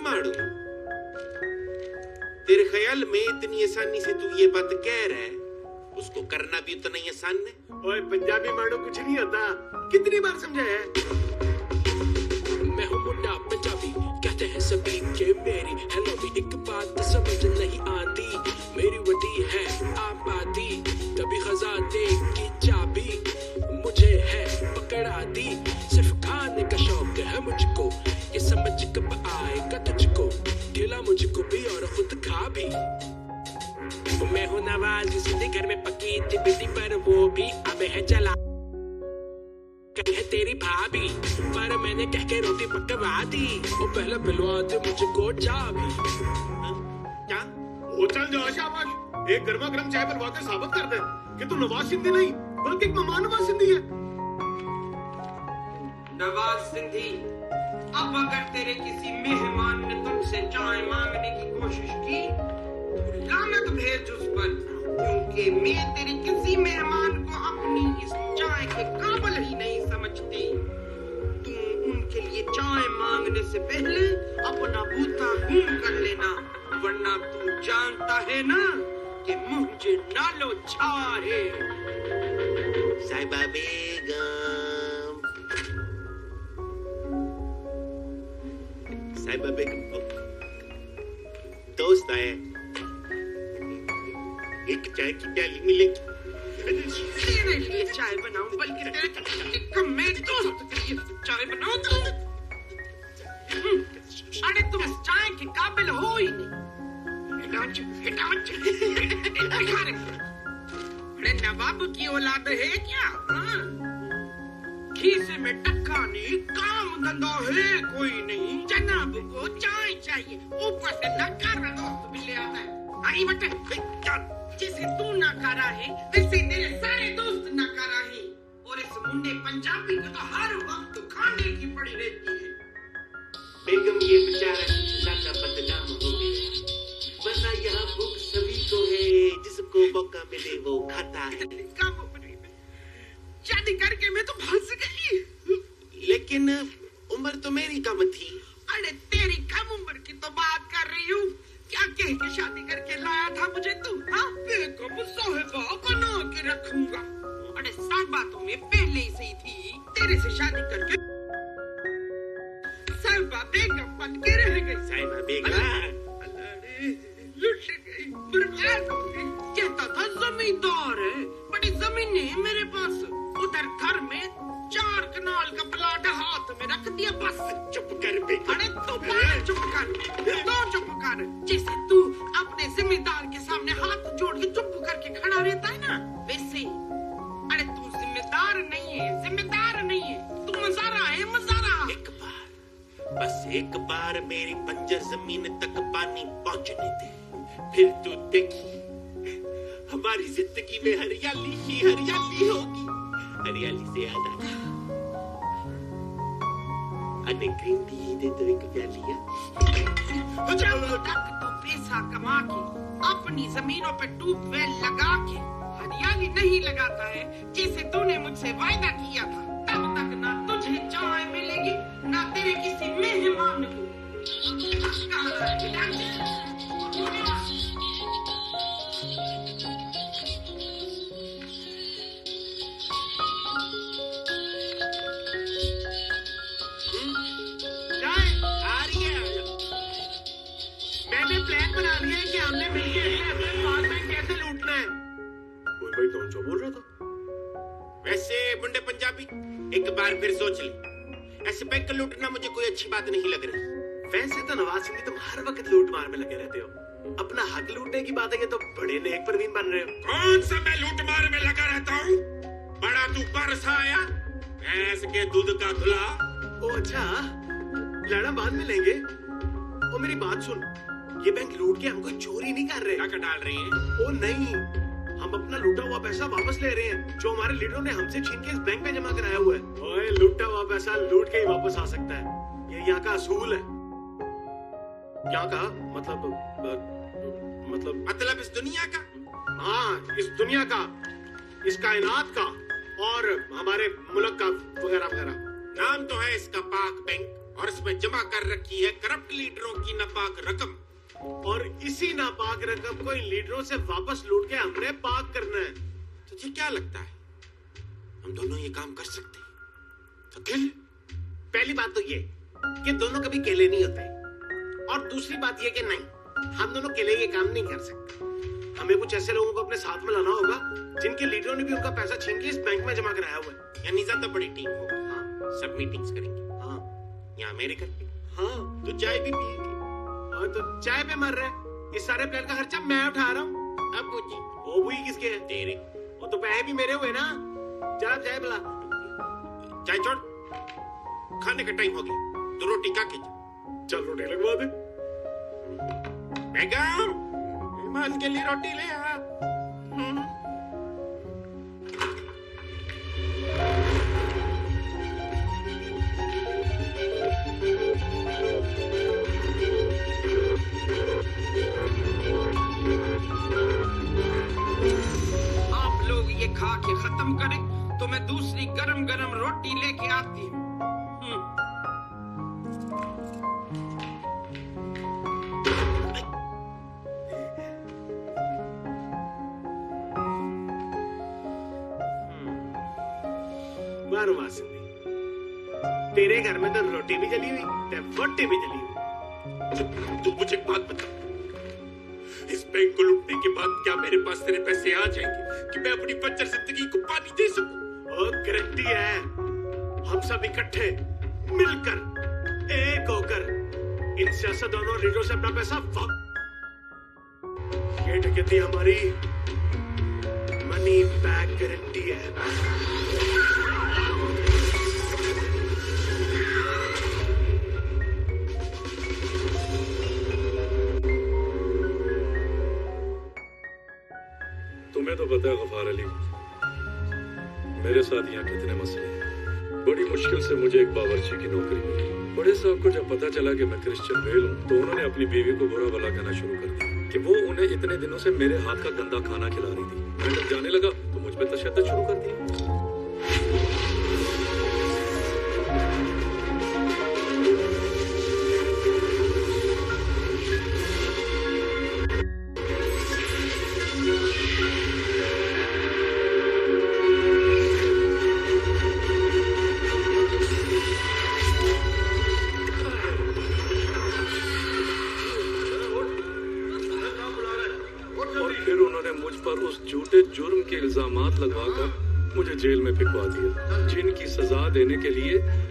मारू। तेरे ख्याल में इतनी आसानी से तू ये बात कह रहा है? उसको करना भी उतना ही आसान है। ओए पंजाबी मानो कुछ नहीं होता कितनी बार समझाया है? मैं हूँ मुन्ना पंजाबी। कहते हैं सभी के मेरी। हेलो भी एक बात समझ नहीं आती। मेरी वडी है आबादी नवाज़ जिसने घर में पकी थी बेटी पर वो भी अब है चला कही है तेरी भाभी पर मैंने कह के रोटी पकवा दी। वो पहले पिलवा दे मुझको चाबी क्या? वो चल जा शाबाश एक गर्मा गर्म चाय बनवा के साबित कर दे। कि तू नवाज़ सिंधी नहीं बल्कि एक मेहमान नवाज़ सिंधी है। नवाज़ सिंधी अब अगर तेरे किसी मेहमान ने तुमसे चाय मांगने की कोशिश की लानत भेज उस पर, क्योंकि मैं तेरे किसी मेहमान को अपनी इस चाय के काबिल ही नहीं समझती। तुम उनके लिए चाय मांगने से पहले अपना बूता हूँ कर लेना, वरना तू जानता है ना कि मुझे नालो छा साहिबा बेगम। साहिबा बेगम दोस्त आए। एक चाय की प्याली मिलेगी। तेरे लिए चाय बनाऊँ बल्कि तेरे मैं लिए चाय बनाऊँ तो। अरे तुम इस चाय के काबिल हो ही नहीं। अरे नवाब की औलाद है क्या? हाँ? खीसे में टक्का नहीं काम धंधा है कोई नहीं। जनाब को चाय चाहिए। ऊपर से नकारा दोस्त भी ले आता है। आई बटे। जैसे तू नकारा है वैसे तेरे सारे दोस्त नकारा है। और इस मुंडे पंजाबी को तो हर वक्त खाने की पड़ी रहती है। बेगम ये बेचारा ज़्यादा बदनाम हो गया। वरना यहाँ भूख सभी को है जिसको मौका मिले वो खाता है। शादी करके मैं तो फंस गई। लेकिन उम्र तो मेरी कम थी। अरे तेरी कम उम्र की तो बात कर रही हूँ। क्या कह के शादी करके लाया था मुझे तू हाँ? बना के रखूँगा। अरे साहिबा तो मैं पहले ही सही थी। तेरे से शादी करके साहिबा बेगम बन के रह गई। साहिबा बेगम। लुट गई। बर्बाद हो गई। कहता था जमींदार है बड़ी ज़मीन है मेरे पास। उधर घर में चार कनाल का प्लाट हाथ में रख दिया बस। चुप कर अरे तू बाहर चुप कर तू चुप कर। जैसे तू अपने जिम्मेदार के सामने हाथ जोड़ के चुप करके खड़ा रहता है ना वैसे। अरे तू जिम्मेदार नहीं है जिम्मेदार नहीं है। तू मजारा है मजारा। एक बार बस एक बार मेरी बंजर ज़मीन तक पानी पहुँचने दे। फिर तू देखी हमारी ज़िंदगी में हरियाली ही हरियाली होगी। हरियाली से याद आया अनेक ग्रीन टी दे दो जब तक तू पैसा कमा के अपनी जमीनों पे ट्यूबवेल लगा के हरियाली नहीं लगाता है जैसे तूने मुझसे वायदा किया था तब तक ना तुझे चाय मिलेगी ना तेरे किसी मेहमान को जो बोल रहा था वैसे मुंडे पंजाबी एक बार फिर सोच ली। ऐसे बैंक लूटना मुझे कोई अच्छी बात नहीं लग रही। वैसे तो नवाज़ सिंह तुम हर वक्त लूट मार में लगे रहते हो। अपना हक लूटने की बात है तो बड़े नेक प्रवीण बन रहे हो। कौन सा मैं लूट मार में लगा रहता हूँ? बड़ा तू परसा आया भैंस के दूध का धुला। ओ अच्छा लड़ा बाद में लेंगे। ओ मेरी बात सुन ये बैंक लूट के हमको चोरी नहीं कर रहे। क्या डाल रही है? ओ नहीं हम अपना लूटा हुआ पैसा वापस ले रहे हैं जो हमारे लीडरों ने हमसे छीन के इस बैंक में जमा कराया हुआ है। ओए लूटा हुआ पैसा लूट के ही वापस आ सकता है। ये यहाँ का असूल है। क्या कहा? मतलब मतलब मतलब इस दुनिया का? हाँ इस दुनिया का इस कायनात का और हमारे मुल्क का वगैरह वगैरह। नाम तो है इसका पाक बैंक और इसमें जमा कर रखी है करप्ट लीडरों की नापाक रकम। और इसी नापाक रकम को इन लीडरों से वापस लूट के हमने पाक करना है। तुझे क्या लगता है? हम दोनों ये काम कर सकते हैं। अकेले पहली बात तो ये कि दोनों कभी केले नहीं होते। और दूसरी बात ये कि नहीं, हम दोनों केले ये काम नहीं कर सकते। हमें कुछ ऐसे लोगों को अपने साथ में लाना होगा, जिनके लीडरों ने भी उनका पैसा छीन के इस बैंक में जमा कराया हुआ है। यानी ज़्यादा बड़ी टीम होगी हाँ सब मीटिंग्स करेंगे। हाँ घर पे हाँ तो चाय भी पिएँगे। तो चाय पे मर रहे इस सारे प्लान का खर्चा मैं उठा रहा हूँ। अब पूछी वो भी किसके है? तेरे। वो तो पैसे भी मेरे हुए ना। चल चाय पिला। चाय छोड़। खाने का टाइम हो गया। तो रोटी का खींच चल रोटी लगवा दे। बेगम मेहमान के लिए रोटी ले आ खा के खत्म करें तो मैं दूसरी गरम गरम रोटी लेके आती हूँ। हम्म। मारो तेरे घर में तो रोटी भी जली हुई ते फोटी भी जली हुई। तू मुझे एक बात बता। इस बैंक को लूटने के बाद क्या मेरे पास तेरे पैसे आ जाएँगे कि मैं अपनी बंजर ज़िंदगी को पानी दे सकूँ? और गारंटी है, हम सब इकट्ठे मिलकर, एक होकर इन सियासतदानों और लीडरों से अपना पैसा वाप ये डकैती हमारी मनी बैक गारंटी है। पता है गफार अली? मेरे साथ यहाँ कितने मसले हैं? बड़ी मुश्किल से मुझे एक बावर्ची की नौकरी मिली। बड़े साहब को जब पता चला कि मैं क्रिश्चियन मेल हूँ तो उन्होंने अपनी बीवी को बुरा भला कहना शुरू कर दिया कि वो उन्हें इतने दिनों से मेरे हाथ का गंदा खाना खिला रही थी। मैं जब जाने लगा तो मुझ पर तशद शुरू कर दिया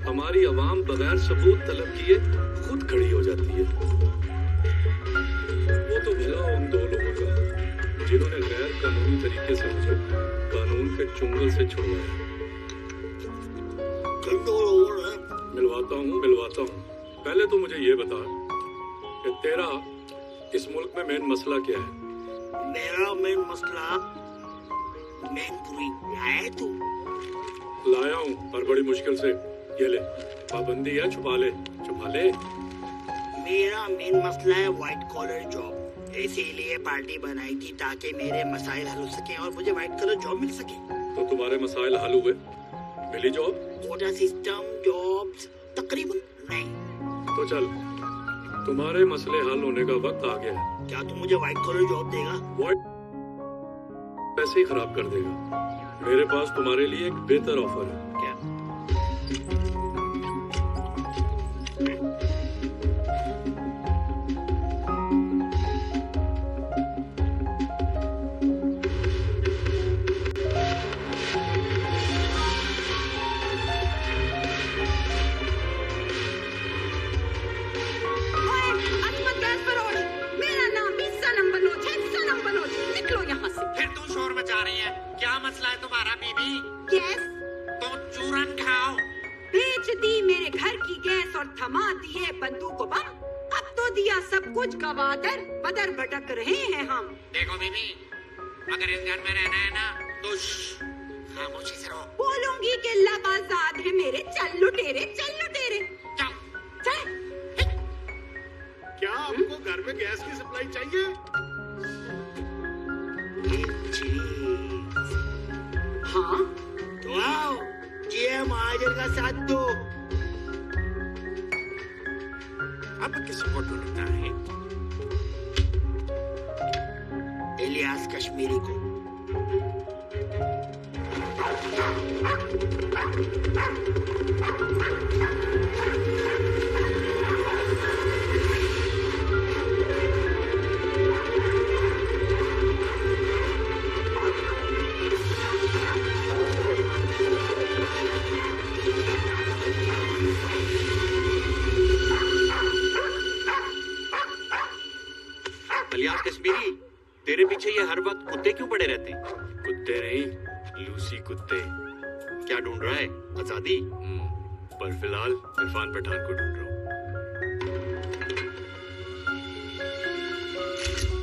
हमारी आवाम बगैर सबूत तलब किए खुद खड़ी हो जाती है। वो तो भला उन दो लोगों का जिन्होंने गैर कानूनी तरीके से मुझे कानून के चुंगल से छुड़वाया। मिलवाता हूँ मिलवाता हूँ। पहले तो मुझे ये बता कि तेरा इस मुल्क में मेन मसला क्या है? मेरा मेन मसला मैनपुरी है तू। लाया हूँ पर बड़ी मुश्किल से। ये ले पाबंदी है छुपा ले छुपा ले। मेरा मेन मसला है व्हाइट कॉलर जॉब इसीलिए पार्टी बनाई थी ताकि मेरे मसाइल हल हो सके और मुझे व्हाइट कलर जॉब मिल सके। तो तुम्हारे मसाइल हल हुए? मिली जॉब कोटा सिस्टम जॉब्स तकरीबन नहीं। तो चल तुम्हारे मसले हल होने का वक्त आ गया है। क्या तुम मुझे व्हाइट कॉलर जॉब देगा? व्हाइट पैसे ही खराब कर देगा। मेरे पास तुम्हारे लिए एक बेहतर ऑफ़र है। क्या? मचा रही है। क्या मसला है तुम्हारा बीबी? गैस तो चूरन खाओ। बेच दी मेरे घर की गैस और थमा दिए बंदूक बम। अब तो दिया सब कुछ गवादर बदर भटक रहे हैं हम। देखो बीबी अगर इस घर में रहना है ना तो खामोशी से रहो। बोलूँगी कि लब आज़ाद है मेरे चल लुटेरे चल लुटेरे। जाओ चल। क्या आपको घर में गैस की सप्लाई चाहिए? हाँ? तो आओ जीएम महाजन का अब किसी को ढूंढता है को। अलियास तेरे पीछे ये हर वक्त कुत्ते क्यों पड़े रहते हैं? कुत्ते नहीं लूसी कुत्ते। क्या ढूंढ रहा है? आज़ादी? हम्म, पर फ़िलहाल इरफान पठान को ढूंढ रहा हूँ।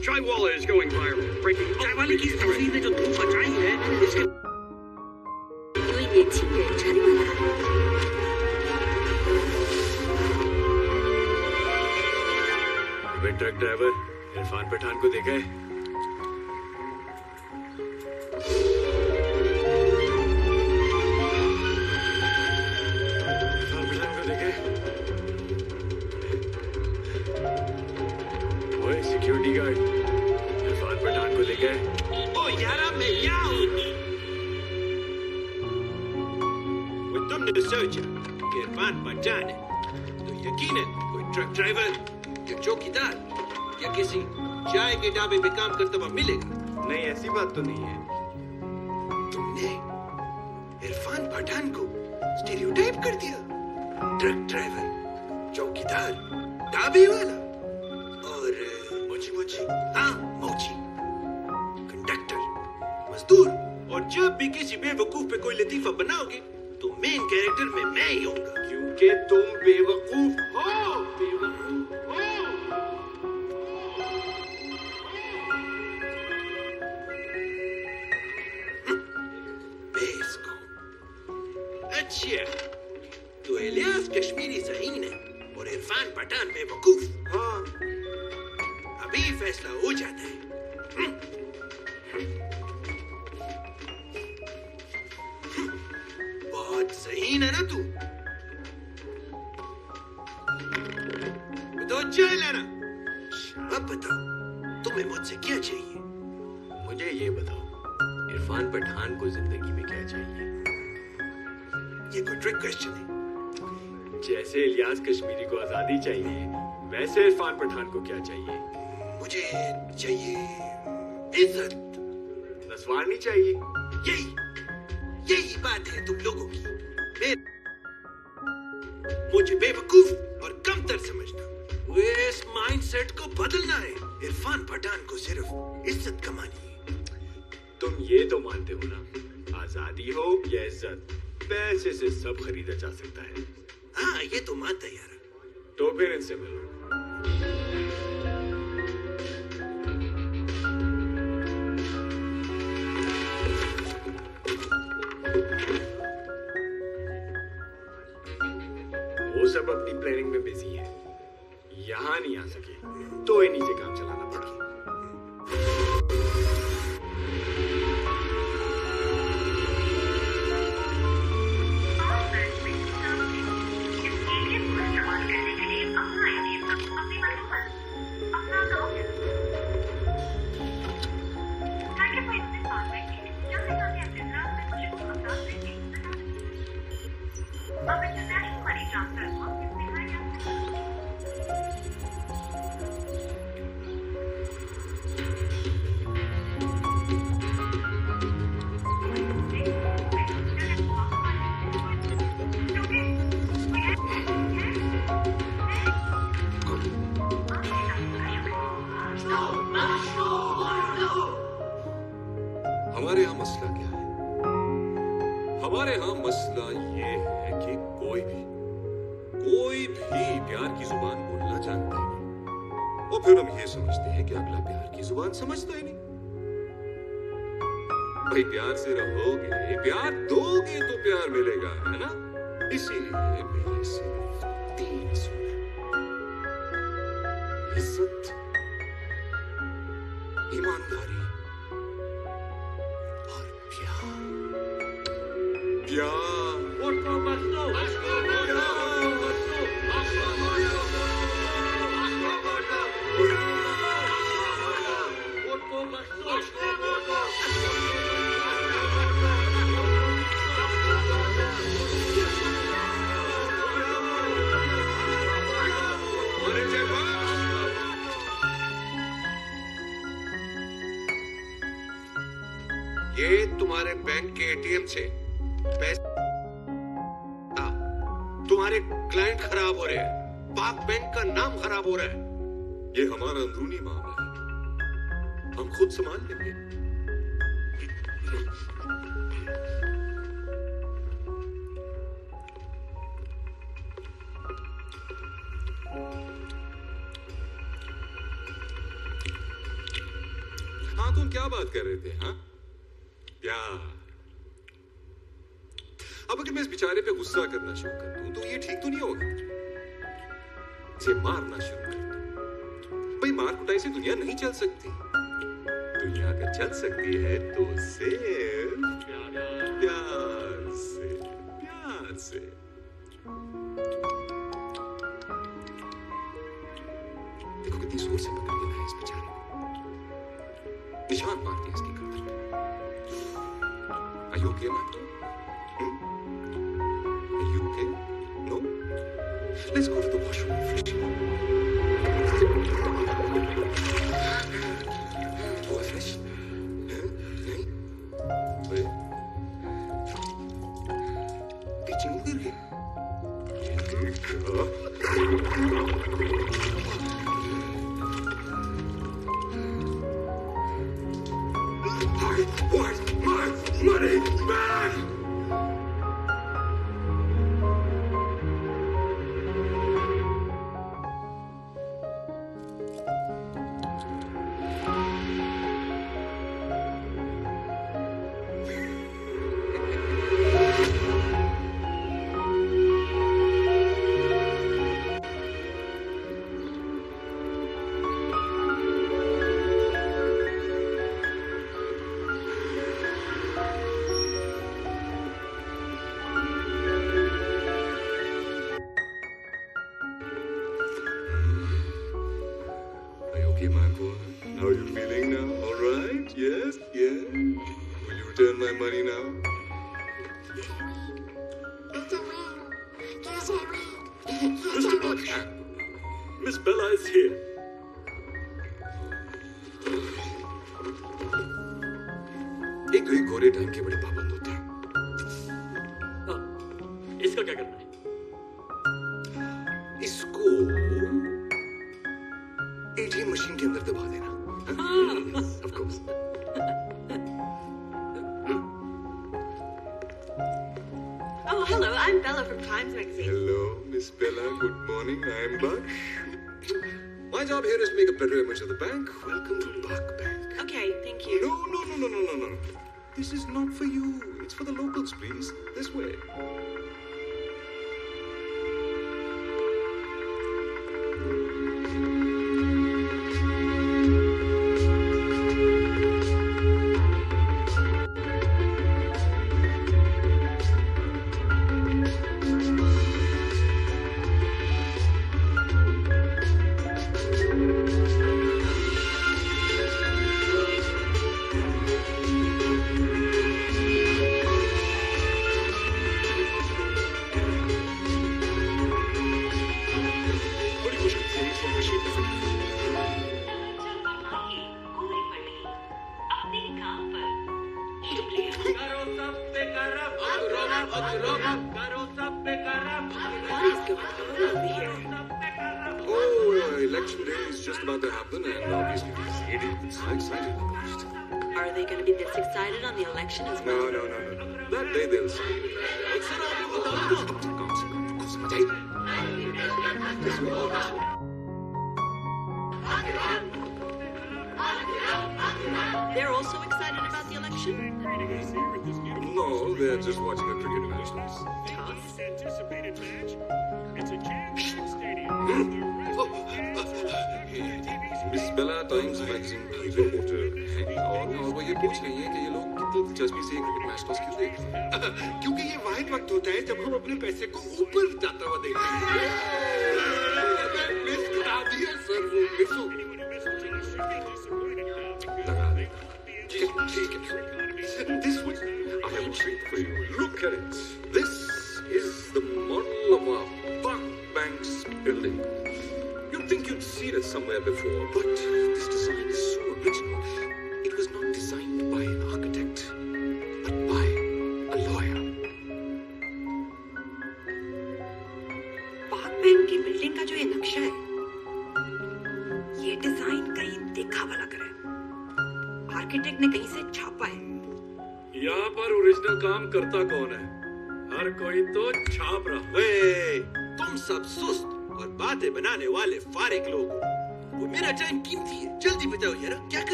Chai is going viral, breaking चायवाले की तस्वीर ने जो धूम मचाई है इसके ट्रक ड्राइवर इरफान पठान को देखा है? ड्राइवर या चौकीदार या किसी चाय के ढाबे में काम करता हुआ मिलेगा? नहीं ऐसी बात तो नहीं है। तुमने इरफान पठान को स्टीरियोटाइप कर दिया? ट्रक ड्राइवर चौकीदार ढाबे वाला? और मोची मोची हाँ मोची कंडक्टर मजदूर। और जब भी किसी बेवकूफ़ पे कोई लतीफा बनाओगे तो मेन कैरेक्टर में मैं ही होऊँगा। क्योंकि तुम बेवकूफ़ हो। बेवकूफ़ हो बेस अच्छा। तो इलियास कश्मीरी जहीन है और इरफान पठान बेवकूफ़। हाँ। अभी फैसला हो जाता है। बहुत सही है ना तू। तो चाय लेना अब बताओ, तुम्हें मुझसे क्या चाहिए? मुझे ये बताओ, इरफान पठान को ज़िंदगी में क्या चाहिए? ये कोई ट्रिक क्वेश्चन है। जैसे इलियास कश्मीरी को आज़ादी चाहिए, वैसे इरफान पठान को क्या चाहिए? मुझे चाहिए इज़्ज़त। नसवार नहीं चाहिए। यही यही बात है तुम लोगों की। मुझे बेवकूफ़ और कमतर समझना इस माइंडसेट को बदलना है। इरफान पठान को सिर्फ़ इज़्ज़त कमानी है। तुम ये तो मानते हो ना? आज़ादी हो या इज़्ज़त पैसे से सब खरीदा जा सकता है। हाँ ये तो मानता है यार। तो फिर इनसे मिलो। वो सब अपनी प्लानिंग में बिज़ी है। यहाँ नहीं आ सके। तो इन्हीं से काम चलाना पड़ा। कि अगला प्यार की ज़ुबान समझता ही नहीं। भाई प्यार से रहोगे, प्यार दोगे तो प्यार मिलेगा, है ना? इसीलिए मेरे से तीन असूल तो दुनिया अगर चल सकती है तो सिर्फ़ प्यार से प्यार से। Dear my boy, how are you feeling now? All right? Yes? Yes? Will you return my money now? Mr. Butcher, Miss Bella is here. एक गई गोरे टाइम के बड़े पापा very much at the bank. Welcome to Buck Bank. Okay, thank you. No, no, no, no, no, no, no. This is not for you. It's for the locals, please. This way.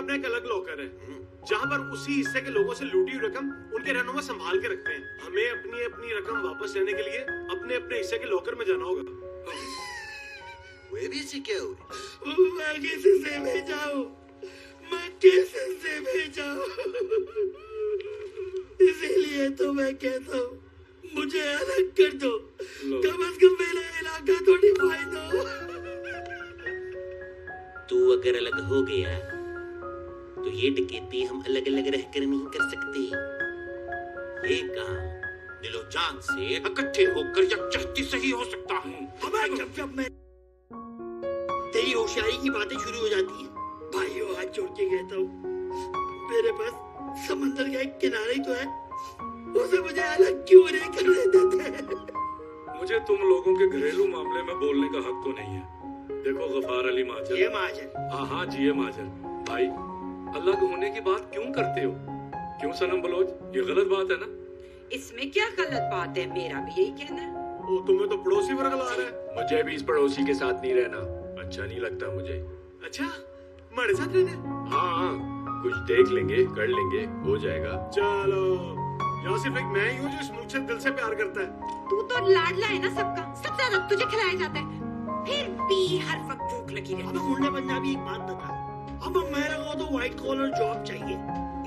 अपना एक अलग locker है। जहाँ पर उसी हिस्से के लोगों से लूटी हुई रकम उनके रहनुमा संभाल के रखते हैं। हमें अपनी अपनी रकम वापस लेने के लिए अपने अपने हिस्से के लॉकर में जाना होगा। वे भी से क्या हो मैं किसी से भी जाऊँ मैं किसी से भी जाऊँ। इसीलिए तो मैं कहता हूँ मुझे अलग कर दो। कम से कम मेरा इलाका तो डिफाइन हो तू अगर अलग हो गया तो ये डकैती हम अलग अलग रहकर नहीं कर सकते। ये काम दिलो जान से इकट्ठे होकर या चाहती सही हो सकता है। हमें जब जब मैं तेरी होशियारी की बातें शुरू हो जाती हैं। भाइयों हाथ जोड़ के कहता हूँ मेरे पास समंदर का एक किनारा ही तो है। उसे मुझे अलग क्यों नहीं करने देते मुझे तुम लोगों के घरेलू मामले में बोलने का हक तो नहीं है। देखो गफार अली माजर। ये महाजन हाँ हाँ जी ये माजर। भाई अलग होने की बात क्यों करते हो? क्यों सनम बलोच? ये गलत बात है ना? इसमें क्या गलत बात है? मेरा भी यही कहना है। वो तुम्हें तो पड़ोसी वर्ग ला रहा है। मुझे भी इस पड़ोसी के साथ नहीं रहना। अच्छा नहीं लगता मुझे। अच्छा हमारे साथ रहने हाँ हाँ कुछ देख लेंगे कर लेंगे हो जाएगा। चलो यहाँ सिर्फ़ एक मैं ही हूँ जो इस मुल्क से दिल से प्यार करता है। तू तो लाडला है ना सबका। सबसे ज़्यादा तुझे खिलाया जाता है। फिर भी हर वक्त भूख लगी रहती अब मुंडे पंजाबी एक बात बता अब मेरे को तो व्हाइट कॉलर जॉब चाहिए।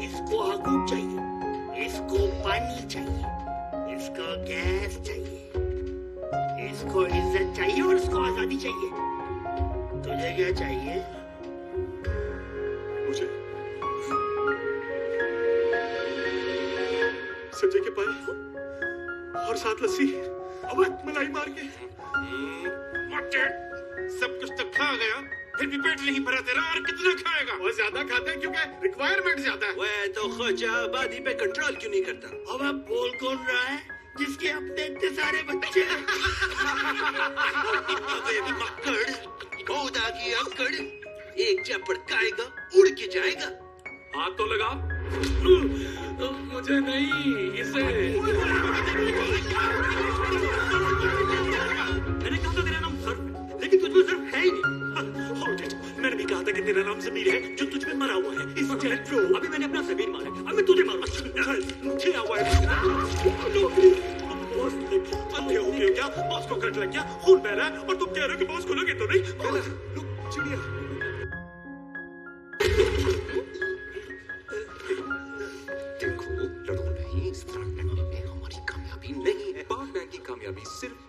इसको हकूक चाहिए। इसको पानी चाहिए। इसको गैस चाहिए। इसको इज़्ज़त चाहिए और इसको आज़ादी चाहिए। तुझे क्या चाहिए? मुझे संजय के पाए और साथ लस्सी अब मलाई मार के। सब कुछ तो खा गया। फिर भी पेट नहीं भरा तेरा और कितना खाएगा? वो ज़्यादा खाते हैं क्योंकि रिक्वायरमेंट ज़्यादा है। वह तो खोजा आबादी पे कंट्रोल क्यों नहीं करता? अब अब बोल कौन रहा है? जिसके अपने इतने सारे बच्चे हैं। अबे मक्कड़ पौधा की अक्कड़ एक चप्पड़ खाएगा उड़ के जाएगा। हाथ तो लगा। मुझे नहीं इसे। मैंने कहा था तेरा नाम सर्फ लेकिन तुझ में सर्फ है ही नहीं। मैंने भी कहा था कि तेरा नाम जमीर है जो तुझ में मरा हुआ है। इस जेट रो अभी मैंने अपना जमीर मारा अब मैं तुझे मारूँगा मुझे हुआ है। अंधे हो गए क्या? बॉस को कट लग गया? खून बह रहा है और तुम कह रहे हो कि बॉस को लगे तो नहीं? चिड़िया। देखो लड़ो नहीं। इस तरह लड़ने में हमारी कामयाबी नहीं है। बैंक की कामयाबी सिर्फ़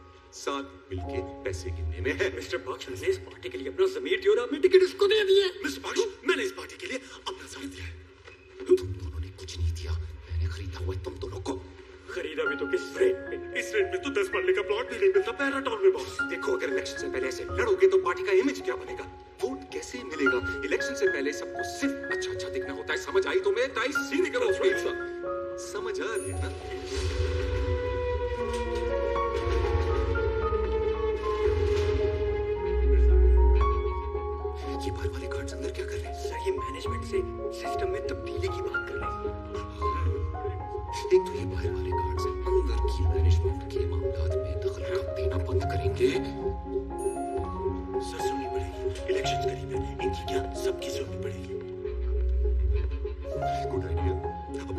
साथ मिलके पैसे गिनने में है। मिस्टर बख्श ने इस पार्टी के लिए अपना जमीर दिया और अपने टिकट उसको दे दिए। मिस्टर बख्श मैंने इस पार्टी के लिए अपना सर दिया है। तुम दोनों ने कुछ नहीं दिया। मैंने खरीदा हुआ तुम दोनों को। खरीदा भी तो किस रेट पे? इस रेट में तो दस मरले का प्लॉट भी नहीं मिलता पैराटॉन में बॉस देखो अगर इलेक्शन से पहले ऐसे लड़ोगे तो पार्टी का इमेज क्या बनेगा? वोट कैसे मिलेगा? इलेक्शन से पहले सबको सिर्फ़ अच्छा अच्छा दिखना होता है। समझ आई तुम्हें टाई सीधी करो समझ आ रही है ना से सिस्टम में तब्दीली की बात कर रहे हैं। एक तो ये बाहर वाले कार्ड्स अंदर की मैनेजमेंट के मामलात में दखल कब देना बंद करेंगे। सर सुननी पड़ेगी। इलेक्शन करीब है इनकी क्या सबकी सुननी पड़ेगी। गुड आइडिया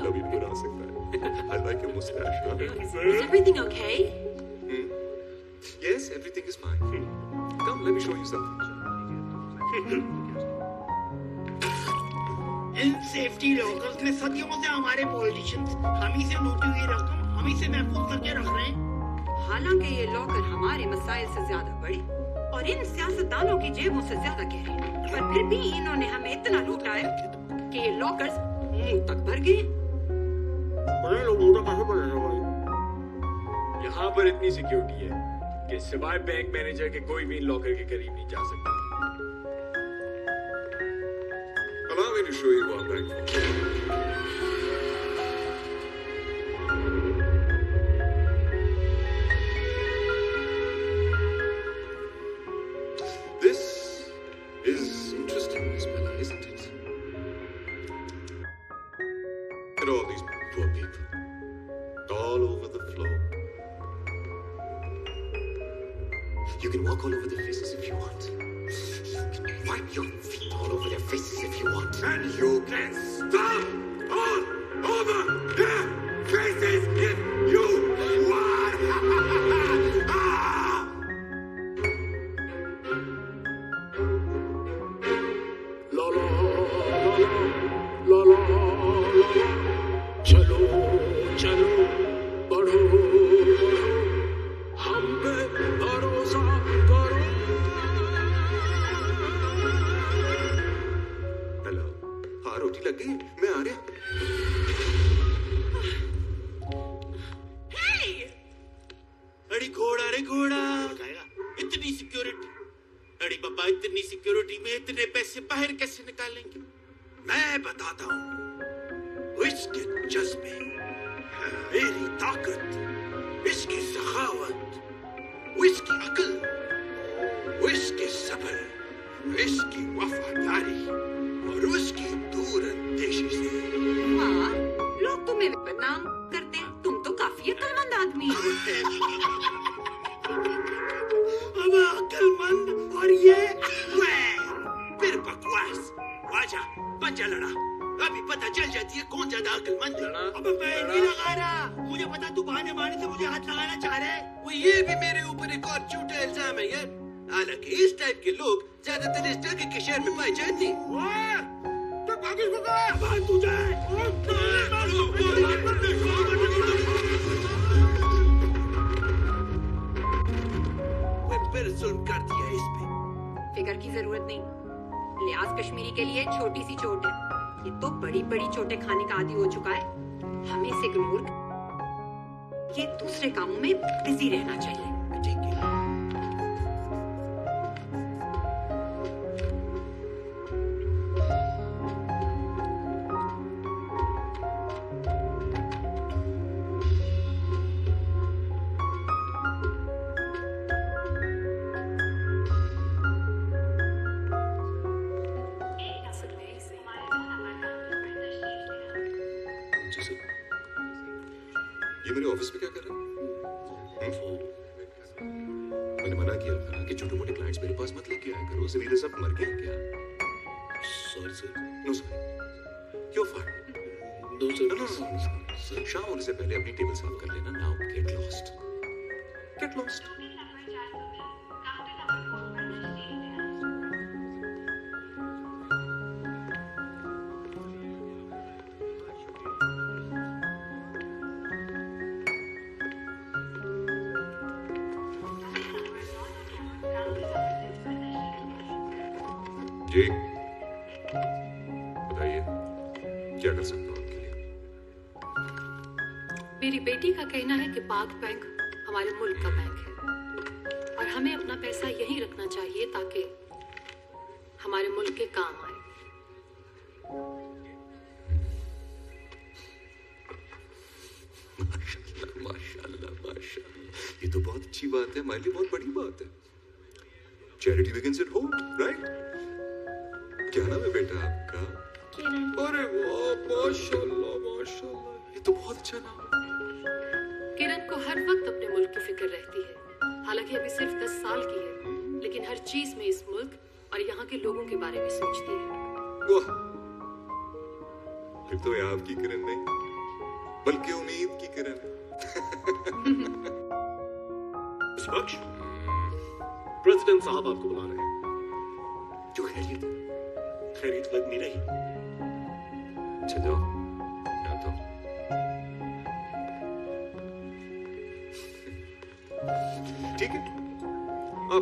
भी बुरा सकता है। I like your moustache Is everything okay? Yes, everything is fine. Come, let me show you something. Safety lockers ने सदियों से हमारे पॉलिटिशियंस हम ही से लूटी हुई रकम हम ही से महफूज करके रख रहे हैं। हालाँकि ये लॉकर हमारे मसाइल से ज़्यादा बड़े और इन सियासतदानों की जेबों से ज़्यादा गहरे पर फिर भी इन्होंने हमें इतना लूटा है कि ये लॉकर मुँह तक भर गए। यहाँ पर इतनी सिक्योरिटी है कि सिवाय बैंक मैनेजर के कोई भी इन लॉकर के करीब नहीं जा सकता। Allow me to show you what I'm thankful for. अच्छे से? ये मेरे ऑफ़िस में क्या कर रहे तो मैंने मना किया था कि छोटे मोटे क्लाइंट्स मेरे पास मत लेके आया करो। सीधे सब मर गया क्या? Sorry sir no sir you fine no sir no sir शाम होने से पहले अपनी टेबल साफ़ कर लेना। Now get lost get lost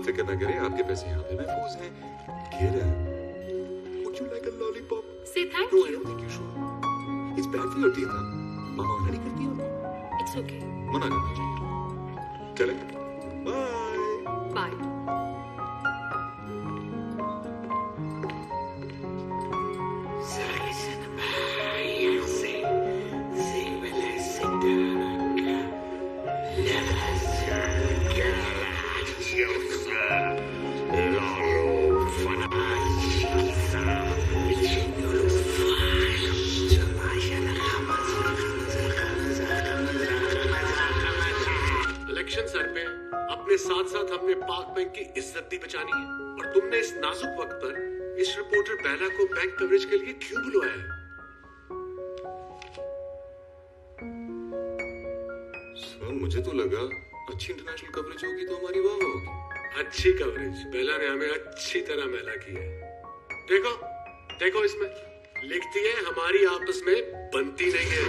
आप फ़िक्र ना करें आपके पैसे यहाँ पे महफूज हैं घेरा Would you like a lollipop? Say thank No, you. No, I don't think you should. It's bad for your teeth? मामा ऑलरेडी करती है It's okay. मना करना चाहिए चले बाय बैंक की इज़्ज़त भी बचानी है। और तुमने इस नाजुक वक्त पर इस रिपोर्टर बेला को बैंक कवरेज के लिए क्यों बुलवाया है? सर मुझे तो लगा अच्छी इंटरनेशनल कवरेज होगी तो हमारी वाह होगी। अच्छी कवरेज बेला ने हमें अच्छी तरह मैला की है। देखो देखो इसमें। लिखती है हमारी आपस में बनती नहीं है।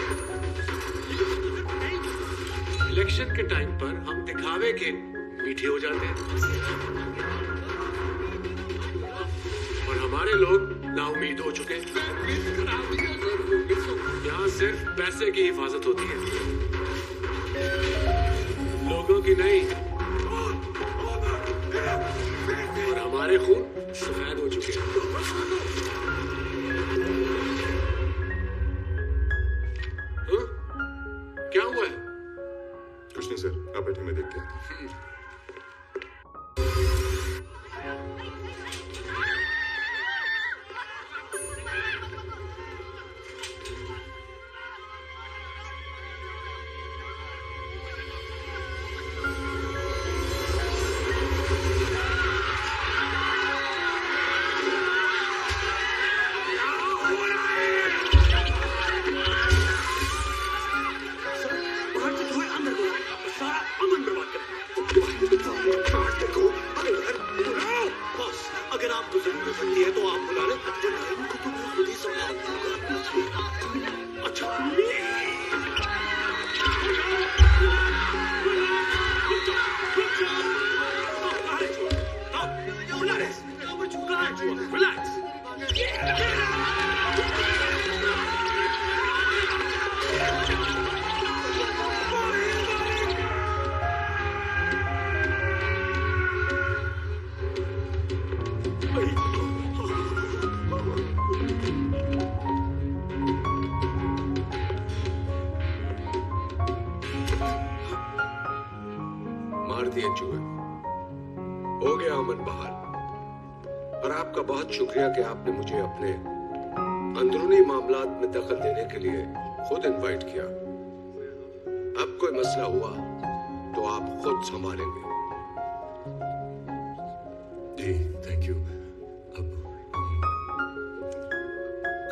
इलेक्शन के टाइम पर हम दिखावे के मीठे हो जाते हैं। और हमारे लोग नाउमीद हो चुके हैं। यहाँ सिर्फ़ पैसे की हिफाजत होती है। लोगों की नहीं। और हमारे खून सफ़ेद हो चुके हैं। हाँ? क्या हुआ है? कुछ नहीं सर। आप बैठे मैं देख के आता हूँ। लिए खुद इनवाइट किया। अब कोई मसला हुआ तो आप खुद संभालेंगे। जी थैंक यू अब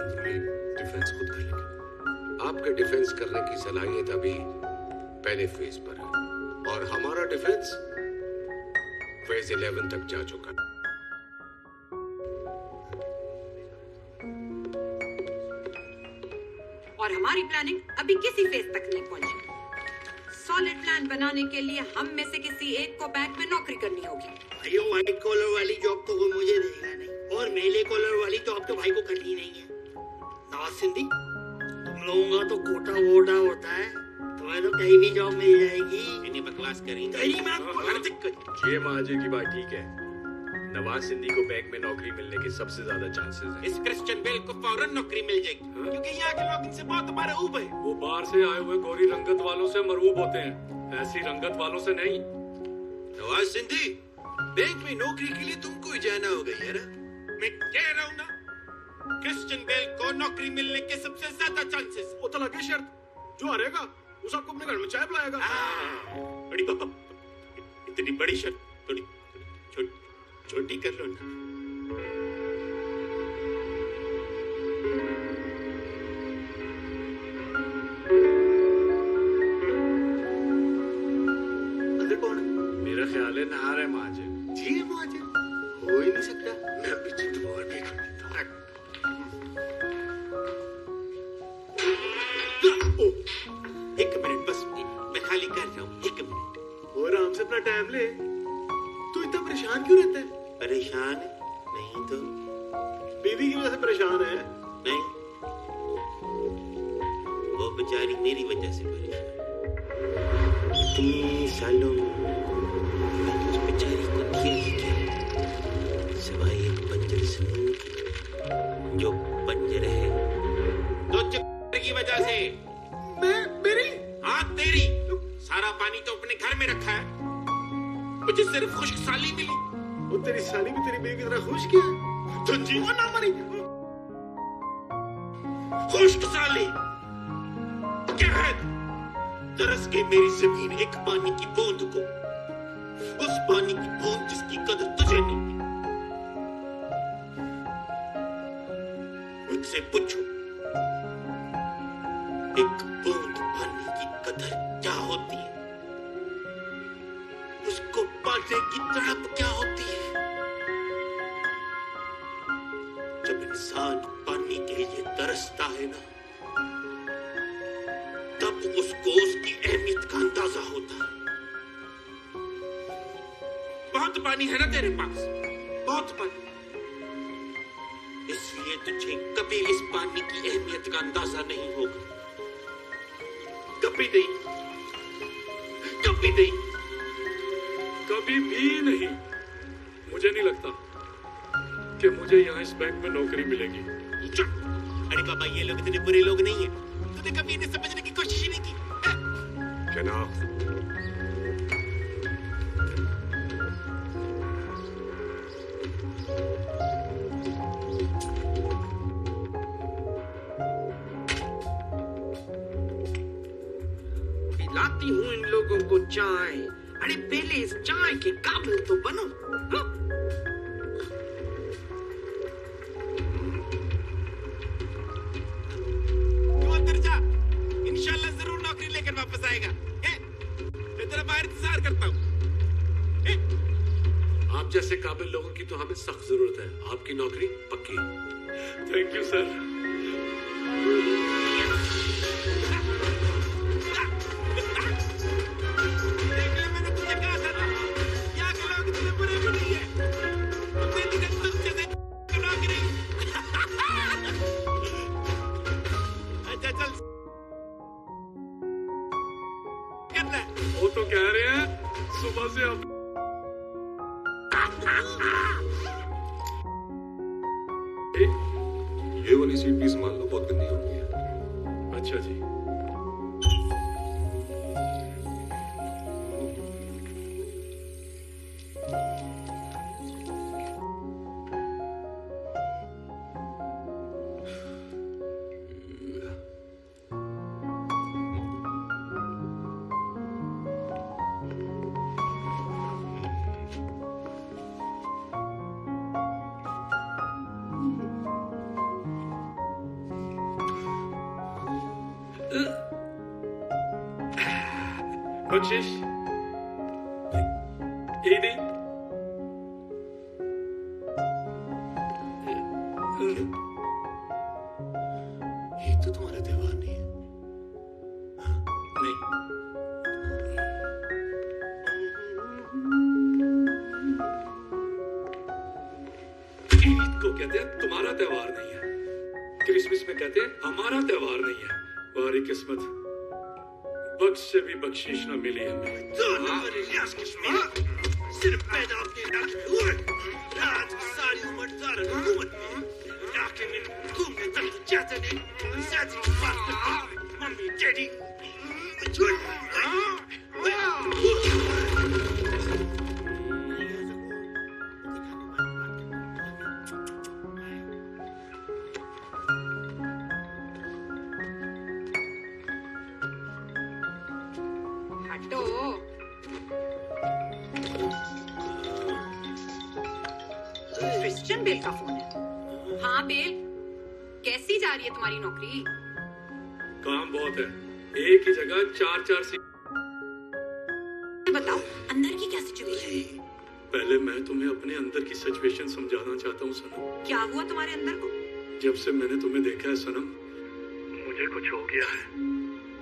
अंदरूनी डिफेंस खुद कर लेंगे। आपके डिफेंस करने की सलाहियत अभी पहले फ़ेज़ पर है। और हमारा डिफेंस फ़ेज़ 11 तक जा चुका है। और हमारी प्लानिंग अभी किसी फ़ेज़ तक नहीं पहुँची। सॉलिड प्लान बनाने के लिए हम में से किसी एक को बैंक में नौकरी करनी होगी। भाई व्हाइट कॉलर वाली जॉब तो कोई मुझे देगा नहीं। और मेले कॉलर वाली जॉब तो भाई को करनी नहीं है। नवाज़ सिंधी तुम लोगों का तो कोटा वोटा होता है। तुम्हें तो कहीं भी जॉब मिल जाएगी। इन्हें बकवास करेंगे। कहीं मैं आपको हर दिक्कत ये महाजे की बात ठीक है। नवाज़ सिंधी को बैंक में नौकरी मिलने के सबसे ज़्यादा चांसेस हैं। इस क्रिश्चियन बेल को फ़ौरन नौकरी मिल जाएगी। क्योंकि यहाँ के लोग इनसे बहुत मरऊब है। वो बाहर से आए हुए गोरी रंगत वालों से मरूब होते हैं। ऐसी रंगत वालों से नहीं। नवाज़ सिंधी बैंक में नौकरी के लिए तुमको ही जाना होगा यार मैं कह रहा हूँ ना क्रिश्चियन बेल को नौकरी मिलने के सबसे ज़्यादा चांसेस वो तो लगे शर्त जो हारेगा उस आपको अपने घर में चाय पिलाएगा। बड़ी पापा इतनी बड़ी शर्त थोड़ी। छोटी कर लो ना। अंदर कौन मेरा ख्याल है नहा रहे महाजे जी है हो ही नहीं सकता। मैं अभी चित बोल देख लेता हूँ। ओ, एक मिनट बस मैं खाली कर रहा हूँ एक मिनट। और आराम से अपना टाइम ले। तू इतना परेशान क्यों रहता है? परेशान नहीं तो। बीवी की वजह से परेशान है? नहीं। वो बेचारी मेरी वजह से परेशान इतने सालों में मैंने उस बेचारी को किया ही क्या सिवाय एक के जो बंजर है। तो चक्कर की वजह से। मैं मेरी? हाँ तेरी। सारा पानी तो अपने घर में रखा है। मुझे सिर्फ़ खुश्क साली मिली। वो तेरी साली भी तेरी बीवी की तरह खुश किया तो जी वो ना मरी। खुश्क साली। क्या है तरस के मेरी ज़मीन एक पानी की बूंद को। उस पानी की बूंद जिसकी कदर तुझे नहीं मुझसे पूछो, एक बूंद पानी की कदर क्या होती है? उसको पाने की तड़प क्या होती लिए है ना तब उसको उसकी अहमियत का अंदाज़ा होता है। बहुत पानी है ना तेरे पास? बहुत पानी। इसलिए तुझे कभी इस पानी की अहमियत का अंदाज़ा नहीं होगा। कभी नहीं। कभी नहीं। कभी भी नहीं। मुझे नहीं लगता कि मुझे यहाँ इस बैंक में नौकरी मिलेगी। चुप! अरे बाबा ये लोग? इतने बुरे लोग नहीं है। तूने कभी इन्हें समझने की कोशिश ही नहीं की? जनाब, पिलाती हूँ इन लोगों को चाय। अरे पहले इस चाय के काबिल तो बनो। हाँ? आएगा? मैं तेरा बाहर इंतज़ार करता हूँ। आप जैसे काबिल लोगों की तो हमें सख्त ज़रूरत है। आपकी नौकरी पक्की थैंक यू सर कहते हैं, तुम्हारा त्योहार नहीं है। क्रिसमस में कहते हैं, हमारा त्योहार नहीं है। हमारी किस्मत, बख्श से भी बख्शीश न मिली हमें। सिर्फ़ पैदा अपने सारी उम्र हुकूमत में तक जाता नहीं मम्मी, डैडी अंदर की सिचुएशन समझाना चाहता हूँ सनम। क्या हुआ तुम्हारे अंदर को? जब से मैंने तुम्हें देखा है सनम मुझे कुछ हो गया है।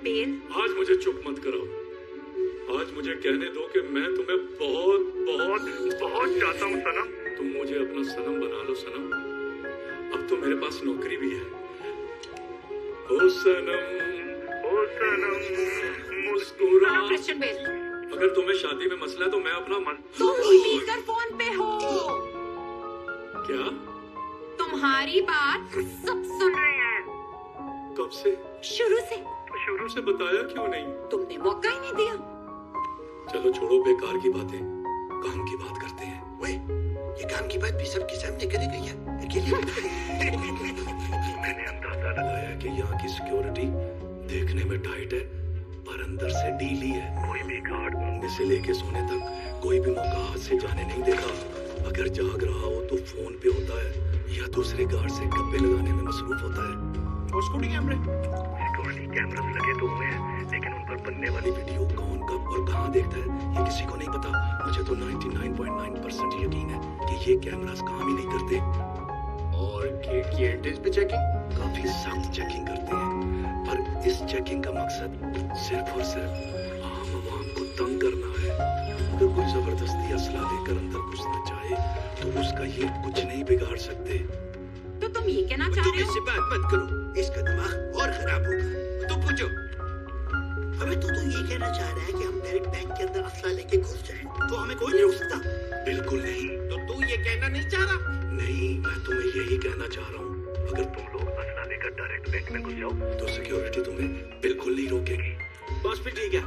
बेल? आज मुझे चुप मत कराओ। आज मुझे कहने दो कि मैं तुम्हें बहुत बहुत बहुत चाहता हूँ सनम। तुम मुझे अपना सनम बना लो सनम। अब तो मेरे पास नौकरी भी है। ओ सनम ओ सनम मुस्कुरा। Christian Bale. अगर तुम्हें शादी में मसला है तो मैं अपना मन तुम स्पीकर फ़ोन पे हो। क्या? तुम्हारी बात सब सुन रहे हैं। कब से? शुरू से। शुरू से बताया क्यों नहीं? तुमने मौका ही नहीं दिया। चलो छोड़ो बेकार की बातें। काम की बात करते हैं। ओए ये काम की बात भी सबके सामने करेगा या अकेले मैंने अंदाज़ा लगाया कि यहाँ की सिक्योरिटी देखने में टाइट है। पर अंदर से डीली है। कोई भी गार्ड से लेके सोने तक कोई भी मौका हाथ से जाने नहीं देगा। अगर जाग रहा हो तो फ़ोन पे होता है या दूसरे गार्ड से गप्पे लगाने में मसरूफ होता है। और कैमरे? लगे तो हुए हैं लेकिन उन पर बनने वाली वीडियो कौन कब और कहाँ देखता है ये किसी को नहीं पता। मुझे तो 99.9 परसेंट यकीन है कि ये कैमरास काम ही नहीं करते। और गेट की एंट्रेंस पे चेकिंग काफ़ी सख्त चेकिंग करते हैं। पर इस चेकिंग का मकसद सिर्फ़ और सिर्फ़ आम आवाम को तंग करना है। अगर कोई ज़बरदस्ती असला लेकर अंदर घुसना चाहे तो उसका ये कुछ नहीं बिगाड़ सकते। तो तुम ये कहना चाह रहे हो? इससे बात मत करो। इसका दिमाग और खराब होगा। तो पूछो। अबे तू तो ये कहना चाह रहा है कि हम डायरेक्ट बैंक के अंदर असला लेके घुस जाएँ? तो हमें कोई नहीं रोक सकता। बिल्कुल नहीं। तो तू ये कहना नहीं चाह रहा? नहीं मैं तुम्हें यही कहना चाह रहा हूँ। अगर तुम लोग असला लेकर डायरेक्ट बैंक में घुस जाओ तो सिक्योरिटी तुम्हें बिल्कुल नहीं रोकेगी। बस फिर ठीक है।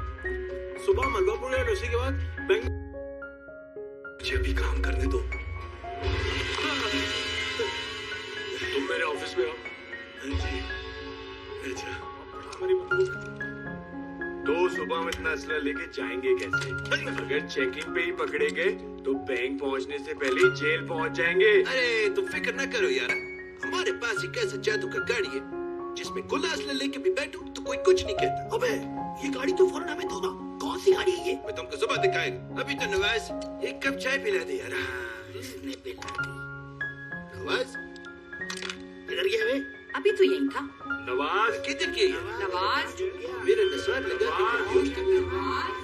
सुबह मलबापुर और उसी के बाद बैंक मुझे अभी काम करने दो। तुम मेरे ऑफ़िस में आओ हाँ जी। अच्छा। तो सुबह हम इतना असला लेके जाएँगे कैसे? अगर चेकिंग पे ही पकड़े गए तो बैंक पहुँचने से पहले जेल पहुँच जाएँगे। अरे तुम फ़िक्र ना करो यार। हमारे पास एक ऐसा जादू का गाड़ी है जिसमें खुला असला लेके भी बैठो तो कोई कुछ नहीं कहता। अबे ये गाड़ी तो फ़ौरन हमें दो ना। कौन सी गाड़ी है ये? मैं तुमको सुबह दिखाएगा। अभी तो नवाज़ एक कप चाय पिला दे यार। हाँ, इसने पिला दी नवाज़? किधर गया वे अभी तो यही था। नवाज़? किधर गया नवाज़? मेरा नशा लगा के नवाज़?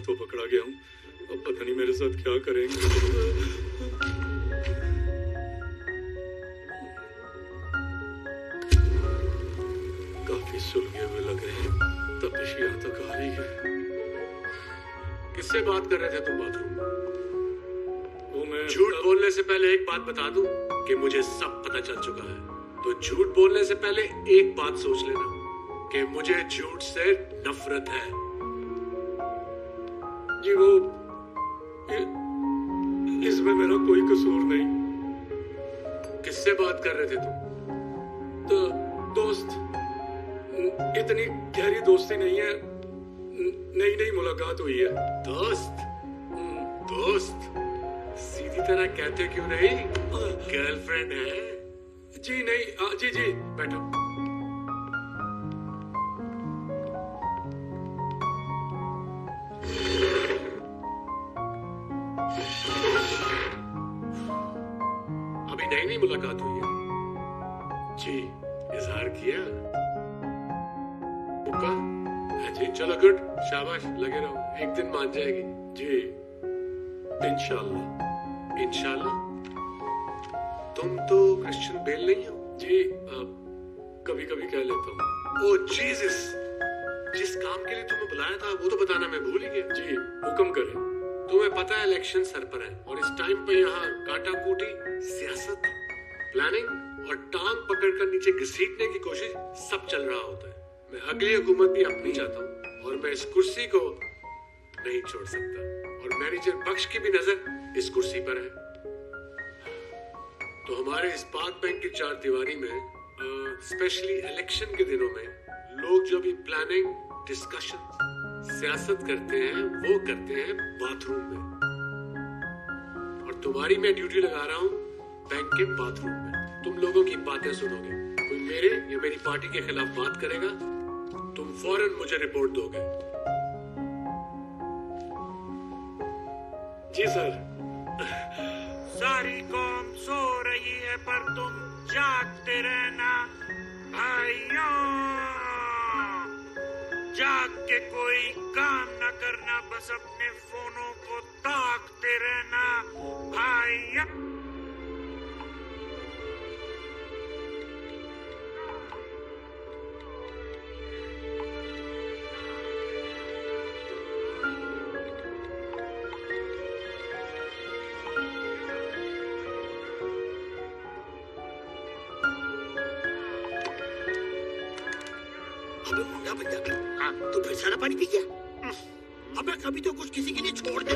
हाथों पकड़ा गया हूँ। अब पता नहीं मेरे साथ क्या करेंगे। काफ़ी सुलगे हुए लग रहे हैं। तपिश यहाँ तक आ रही है। किससे बात कर रहे थे तुम बाथरूम में? वो मैं झूठ बोलने से पहले एक बात बता दूँ कि मुझे सब पता चल चुका है। तो झूठ बोलने से पहले एक बात सोच लेना कि मुझे झूठ से नफरत है। जी वो इसमें मेरा कोई कसूर नहीं। किससे बात कर रहे थे तुम? तो दोस्त इतनी गहरी दोस्ती नहीं है नई नई मुलाकात हुई है। दोस्त? दोस्त? सीधी तरह कहते क्यों नहीं? गर्लफ्रेंड है? जी नहीं आ, जी जी बैठो। मुलाकात हुई है। जी, इजहार किया। बुक्का हाँ। जी चलो, गुड। शाबाश, लगे रहो। एक दिन मान जाएगी। जी। इंशाल्लाह। इंशाल्लाह। तुम तो क्रिश्चियन बेल नहीं हो। जी कभी कभी कह लेता हूँ। Oh, Jesus! जिस काम के लिए तुम्हें बुलाया था, वो तो बताना मैं भूल ही गया। जी, हुक्म करें। तुम्हें पता है, इलेक्शन सर पर है। और इस टाइम पे यहाँ काटा कूटी सियासत प्लानिंग और टांग पकड़कर नीचे घसीटने की कोशिश सब चल रहा होता है। मैं अगली हुकूमत भी अपनी चाहता हूँ और मैं इस कुर्सी को नहीं छोड़ सकता। और मैनेजर बख्श की भी नज़र इस कुर्सी पर है। तो हमारे इस पाक बैंक की चार दीवारी में स्पेशली इलेक्शन के दिनों में लोग जो भी प्लानिंग डिस्कशन सियासत करते हैं, वो करते हैं बाथरूम में। और तुम्हारी मैं ड्यूटी लगा रहा हूँ बैंक के बाथरूम में। तुम लोगों की बातें सुनोगे। कोई मेरे या मेरी पार्टी के खिलाफ बात करेगा, तुम फ़ौरन मुझे रिपोर्ट दोगे। जी सर सारी कौम सो रही है, पर तुम जागते रहना जाग के कोई काम न करना, बस अपने फोनों को ताकते रहना, भाइयों। हाँ तो फिर सारा पानी पी गया? अबे कभी तो कुछ किसी के लिए छोड़ दे।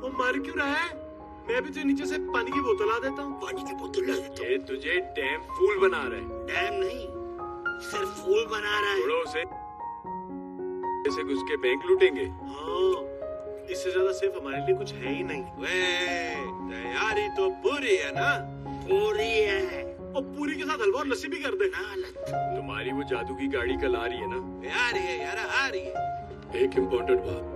वो मर क्यों रहा है? मैं भी तो नीचे से पानी की बोतल ला देता हूँ। पानी की बोतल ला देता ये तुझे डैम फूल बना रहा है। डैम नहीं सिर्फ़ फूल बना रहा है। छोड़ो उसे ऐसे घुस के बैंक लूटेंगे। हाँ। इससे ज़्यादा सिर्फ़ हमारे लिए कुछ है ही नहीं। वे तैयारी तो पूरी है ना? पूरी है। और पूरी के साथ हलवा और लस्सी भी कर दे। तुम्हारी वो जादू की गाड़ी कल आ रही है ना? आ रही है यार आ रही है। एक इम्पोर्टेंट बात।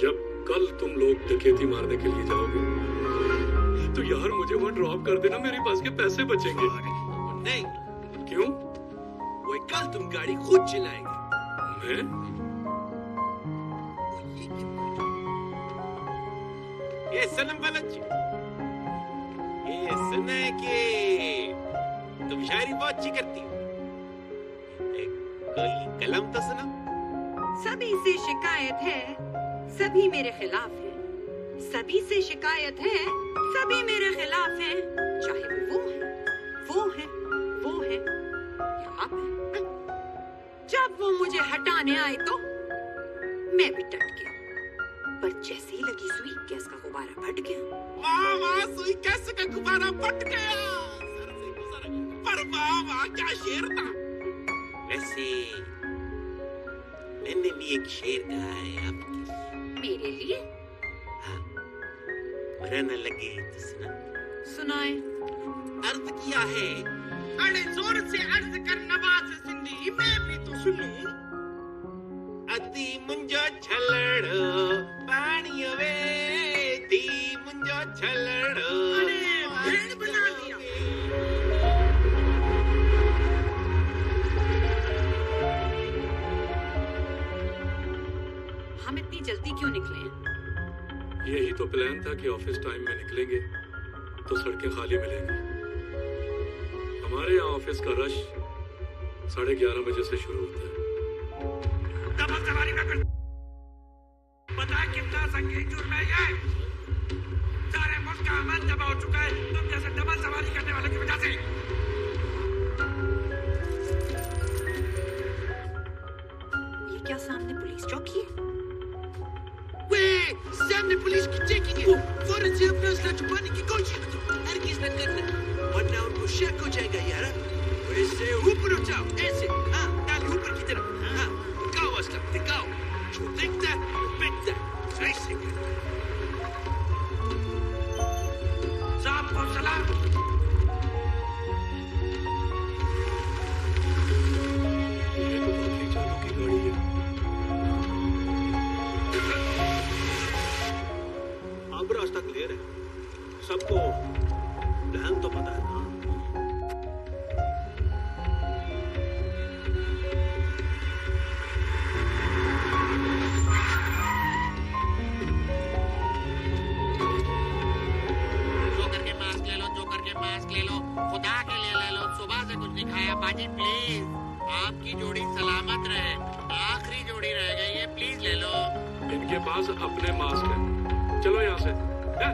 जब कल तुम लोग डकैती मारने के लिए जाओगे तो यार मुझे वहाँ ड्रॉप कर देना मेरे पास के पैसे बचेंगे। नहीं। क्यों? वो कल तुम गाड़ी खुद चलाएँगे मैं? ये सनम बलच ये सुना है। कि तुम शायरी बहुत अच्छी करती हो कोई कलम तो सुना। सभी से शिकायत है। सभी मेरे खिलाफ है। सभी से शिकायत है सभी मेरे खिलाफ है। चाहे वो है वो है वो है। या आप हैं। जब वो मुझे हटाने आए तो मैं भी डट गया। पर जैसे ही लगी सुई गैस का गुब्बारा फट गया? वाह वाह सुई कैसे का गुब्बारा फट गया? सर से गुजर पर वाह वाह क्या शेर था? वैसे मैंने भी एक शेर कहा है आपके लिए। मेरे लिए? हाँ बुरा न लगे तो सुना सुनाए। अर्ज़ किया है। अरे ज़ोर से अर्ज़ कर नवाज़ सिंधी। मैं भी तो सुनूं। अति मुंजो छलड़ो पानी वे दी मुंजो छलड़ो अरे भेड़ बना दिया। हम इतनी जल्दी क्यों निकले यही तो प्लान था कि ऑफ़िस टाइम में निकलेंगे तो सड़कें खाली मिलेंगी। हमारे यहाँ ऑफ़िस का रश साढ़े ग्यारह बजे से शुरू होता है। डबल सवारी पता है कितना संगीन जुर्म है ये। सारे मुल्क का अमन दबा हो चुका है। तुम जैसे डबल सवारी करने वाले की वजह से। ये क्या सामने पुलिस चौकी है? सामने पुलिस की चेकिंग है। फ़ौरन से अपना असला छुपाने की कोशिश करो हरगिज न करना वरना उनको शक हो जाएगा यार। वैसे ऊपर उठाओ ऐसे। हाँ ताली ऊपर की तरफ़। हाँ। साहब को सलाम ये तो की गाड़ी है अब रास्ता क्लियर है। सबको प्लान तो पता है। कुछ जी प्लीज़ आपकी जोड़ी सलामत रहे। आखिरी जोड़ी रह गई है प्लीज़ ले लो। इनके पास अपने मास्क है। चलो यहाँ से? हाँ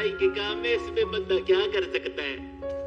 खुदाई के काम में इसमें बंदा क्या कर सकता है?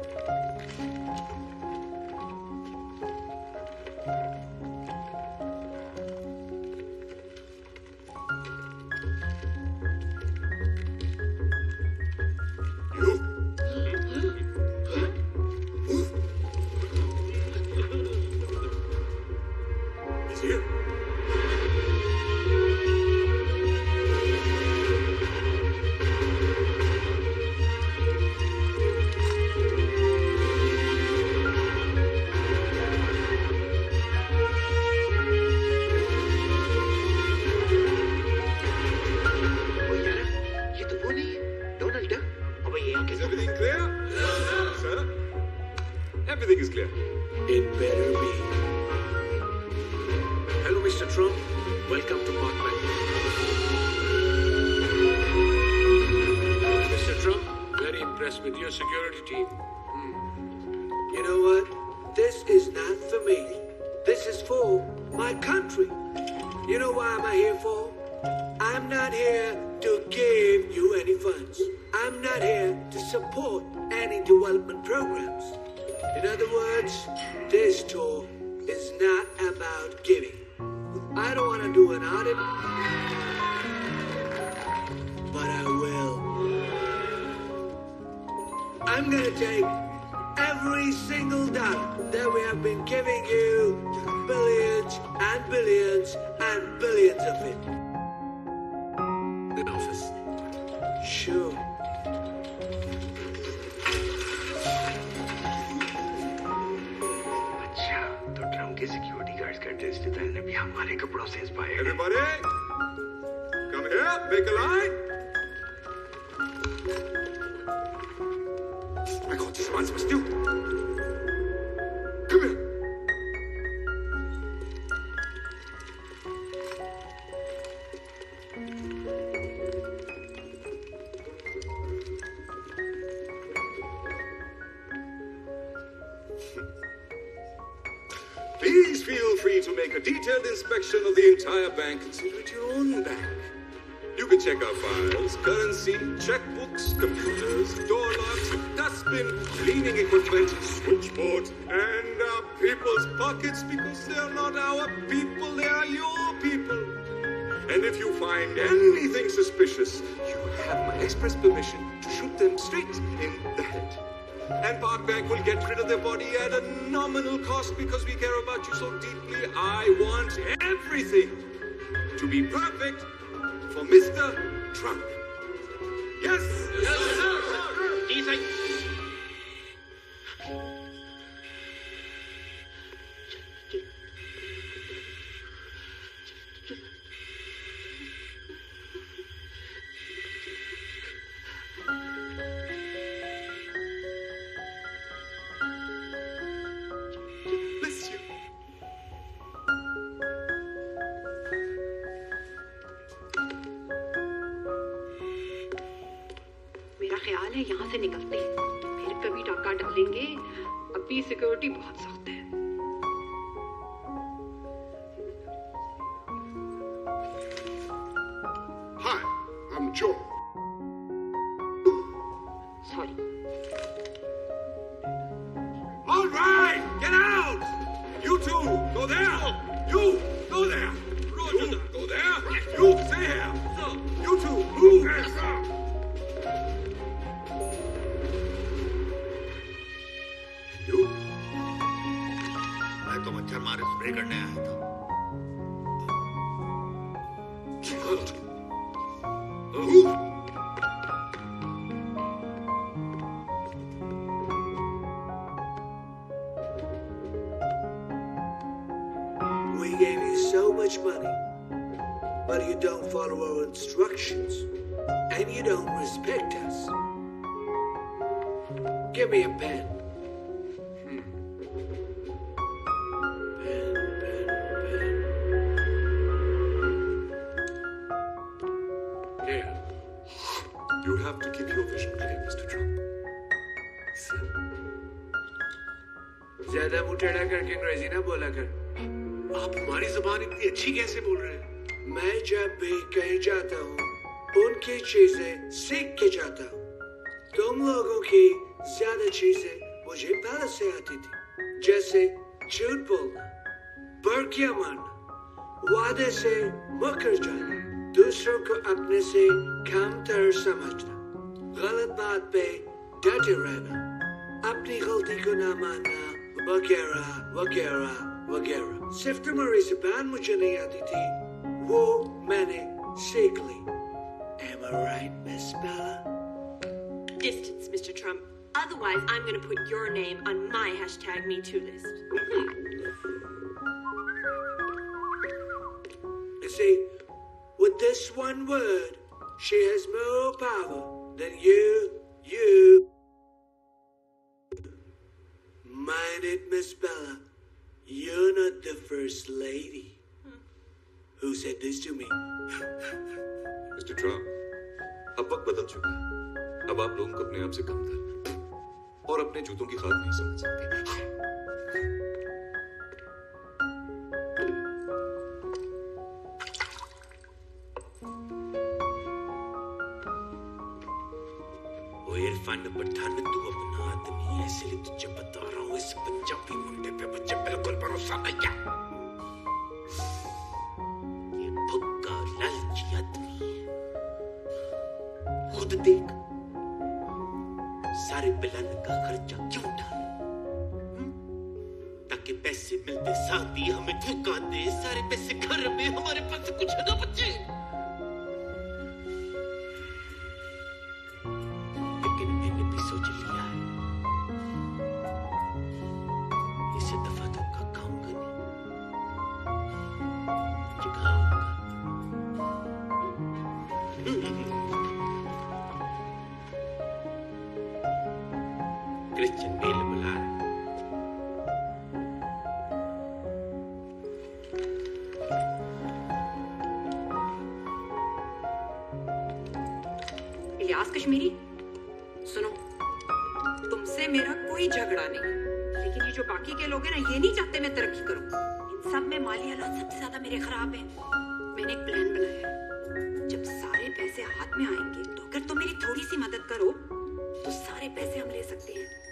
अपनी अभी सिक्योरिटी बहुत सख्त है। अपने से कमतर समझना गलत बात पे डटे रहना अपनी गलती को ना मानना वगैरह वगैरह वगैरह सिर्फ तुम्हारी जुबान मुझे नहीं आती थी वो मैंने सीख ली Am I right, Miss Bella? Distance, Mr. Trump. Otherwise, I'm going to put your name on my hashtag MeToo list. You see, with this one word, she has more power than you, you. Mind it, Miss Bella. You're not the first lady. Who said this to me? Mister Trump अब वक्त बदल चुका है अब आप लोगों को अपने आप से कमतर और अपने जूतों की खाद नहीं समझ सकते ओ इरफान पठान तू अपना आदमी है, इसलिए तुझे बता रहा हूँ, इस पंजाबी मुंडे पे मुझे बिल्कुल भरोसा नहीं है। ये भुक्का, लालची आदमी है। खुद देख, सारे प्लान का खर्चा क्यों उठाए? हम्म? ताकि पैसे मिलते, साथ ही हमें धोखा दे, सारे पैसे घर में, हमारे पास कुछ ना बच्चे कश्मीरी? सुनो, तुमसे मेरा कोई झगड़ा नहीं। लेकिन ये जो बाकी के लोग हैं ना, ये नहीं चाहते मैं तरक्की करूँ। इन सब में माली हालात सबसे ज़्यादा मेरे खराब है। मैंने एक प्लान बनाया है। जब सारे पैसे हाथ में आएँगे तो अगर तुम मेरी थोड़ी सी मदद करो तो सारे पैसे हम ले सकते हैं।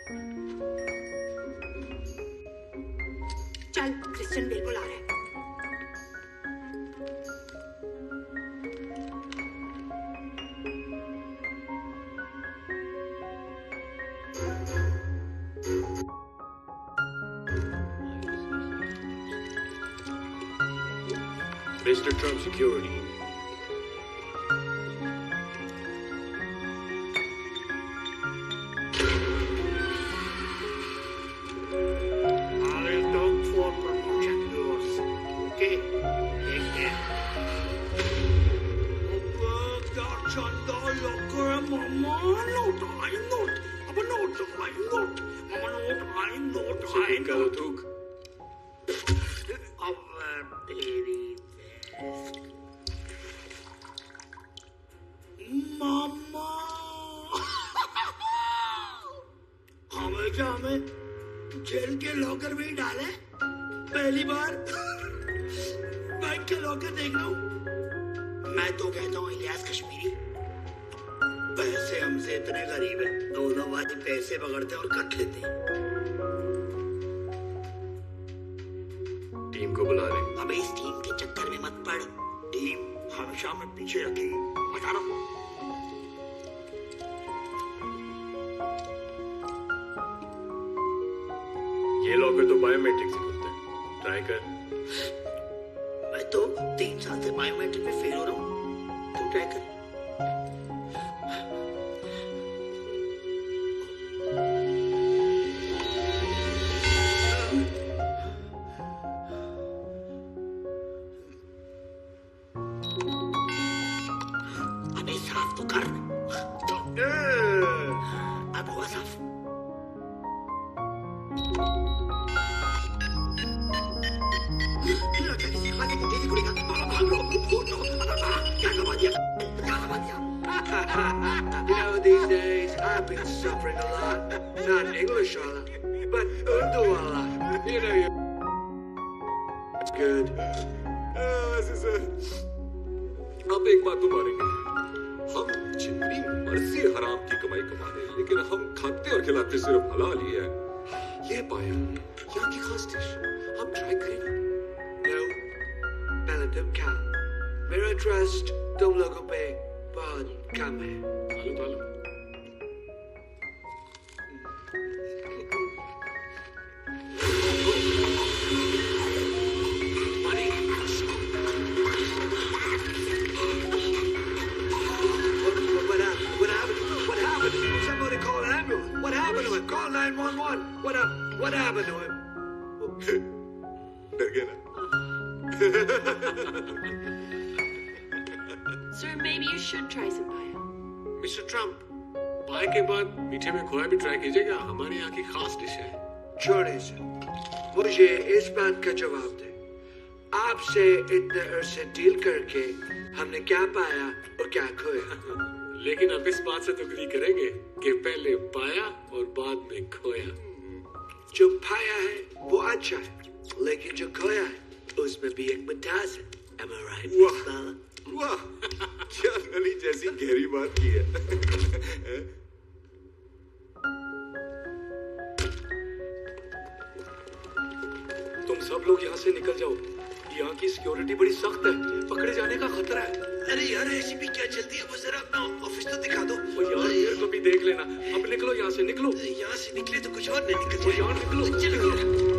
Mr. Trump Security. डर गए ना Sir, maybe you should try some paya. Mister Trump paya के बाद मीठे में खोया भी ट्राई कीजिएगा। हमारे यहाँ की खास डिश है। छोड़े से मुझे इस बात का जवाब दे। आपसे इतने अरसे डील करके हमने क्या पाया और क्या खोया? लेकिन अब इस बात से तो अग्री करेंगे कि पहले पाया और बाद में खोया। जो पाया है वो अच्छा है। लेकिन जो खोया है उसमें भी एक मिठास है। Am I right, वाह वाह। क्या नली जैसी गहरी बात की है। तुम सब लोग यहाँ से निकल जाओ। यहाँ की सिक्योरिटी बड़ी सख्त है। पकड़े जाने का खतरा है। अरे यार ऐसी भी क्या चलती है? वो जरा अपना ऑफ़िस तो दिखा दो। ओ यार फिर भी देख लेना। अब निकलो यहाँ से निकलो। यहाँ से निकले तो कुछ और नहीं निकल और यार निकलो। चलो।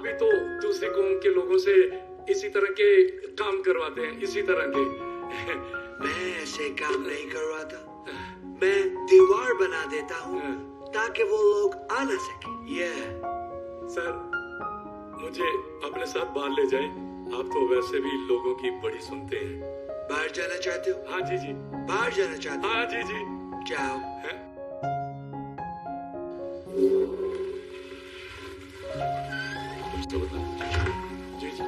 भी तो दूसरे कौम के लोगों से इसी तरह के काम करवाते हैं इसी तरह के। मैं ऐसे काम नहीं करवाता। मैं दीवार बना देता हूँ ताकि वो लोग आ ना सके। ये सर मुझे अपने साथ बाहर ले जाए। आप तो वैसे भी लोगों की बड़ी सुनते हैं। बाहर जाना चाहते हो? हाँ जी जी। बाहर जाना चाहते हो? हाँ जी जी। जाओ। कुछ तो बता जी जी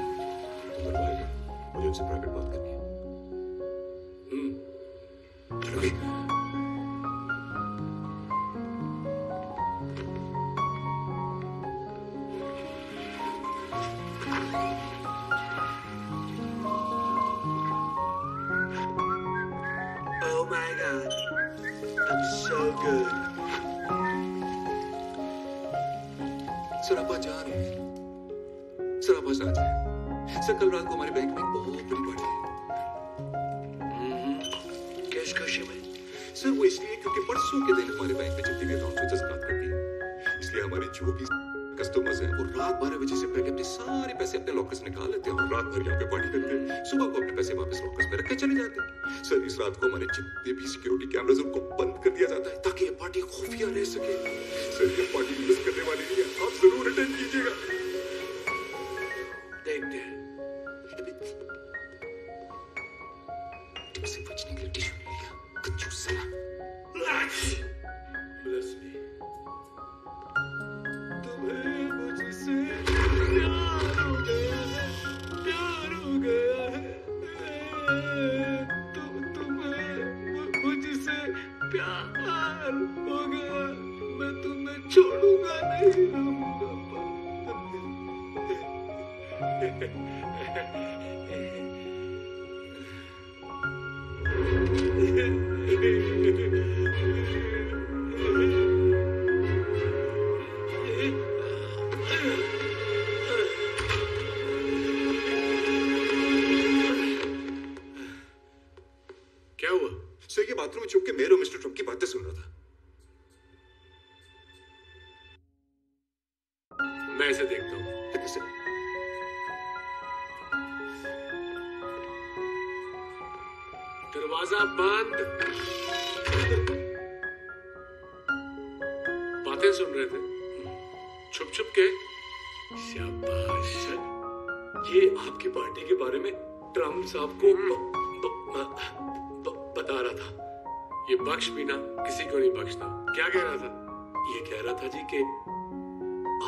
तुम मेरे मुझे उनसे प्राइवेट बात करनी है so good. आज जा रहे हैं सर आप आज आ जाए सर कल रात को हमारे बैंक में बहुत बड़ी पार्टी है। किस खुशी में सर वो इसलिए क्योंकि परसों के दिन हमारे बैंक में जितनी भी अकाउंट में जज्बात करती है इसलिए हमारे जो भी कस्टमर्स हैं वो रात बारह बजे से पहले अपने सारे पैसे अपने लॉकर्स निकाल लेते हैं और रात भर यहाँ पे पार्टी करते हैं सुबह को अपने पैसे वापस लॉकर्स में रख के चले जाते हैं। सर इस रात को हमारे जितने भी सिक्योरिटी कैमरास उनको बंद कर दिया जाता है ताकि ये पार्टी खुफिया रह सके। सर ये पार्टी मिस करने वाली नहीं है। आप ज़रूर अटेंड कीजिएगा। क्या हुआ? सर ये बाथरूम में छुप के मेरे मिस्टर ट्रंप की बातें सुन रहा था। ये आपकी पार्टी के बारे में ट्रंप साहब को ब, ब, ब, बता रहा था। ये बख्श भी ना किसी को नहीं बख्शता। क्या कह रहा था? ये कह रहा था जी कि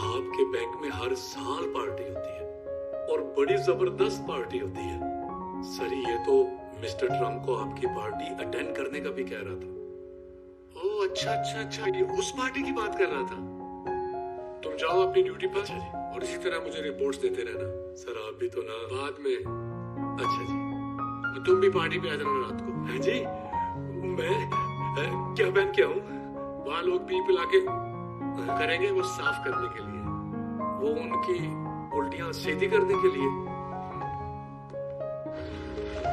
आपके बैंक में हर साल पार्टी होती है और बड़ी ज़बरदस्त पार्टी होती है। सर ये तो मिस्टर ट्रंप को आपकी पार्टी अटेंड करने का भी कह रहा था। ओ अच्छा अच्छा अच्छा ये उस पार्टी की बात कर रहा था। तुम जाओ अपनी ड्यूटी पर और इसी तरह मुझे रिपोर्ट्स देते रहना। सर, आप भी तो ना। बाद में। अच्छा जी। तुम भी पार्टी पे आ जाना रात को। है जी? मैं क्या पहन के आऊँ? वहाँ लोग पी पिला के करेंगे वो साफ़ करने के लिए। वो उनकी उल्टियाँ सीधी करने के लिए।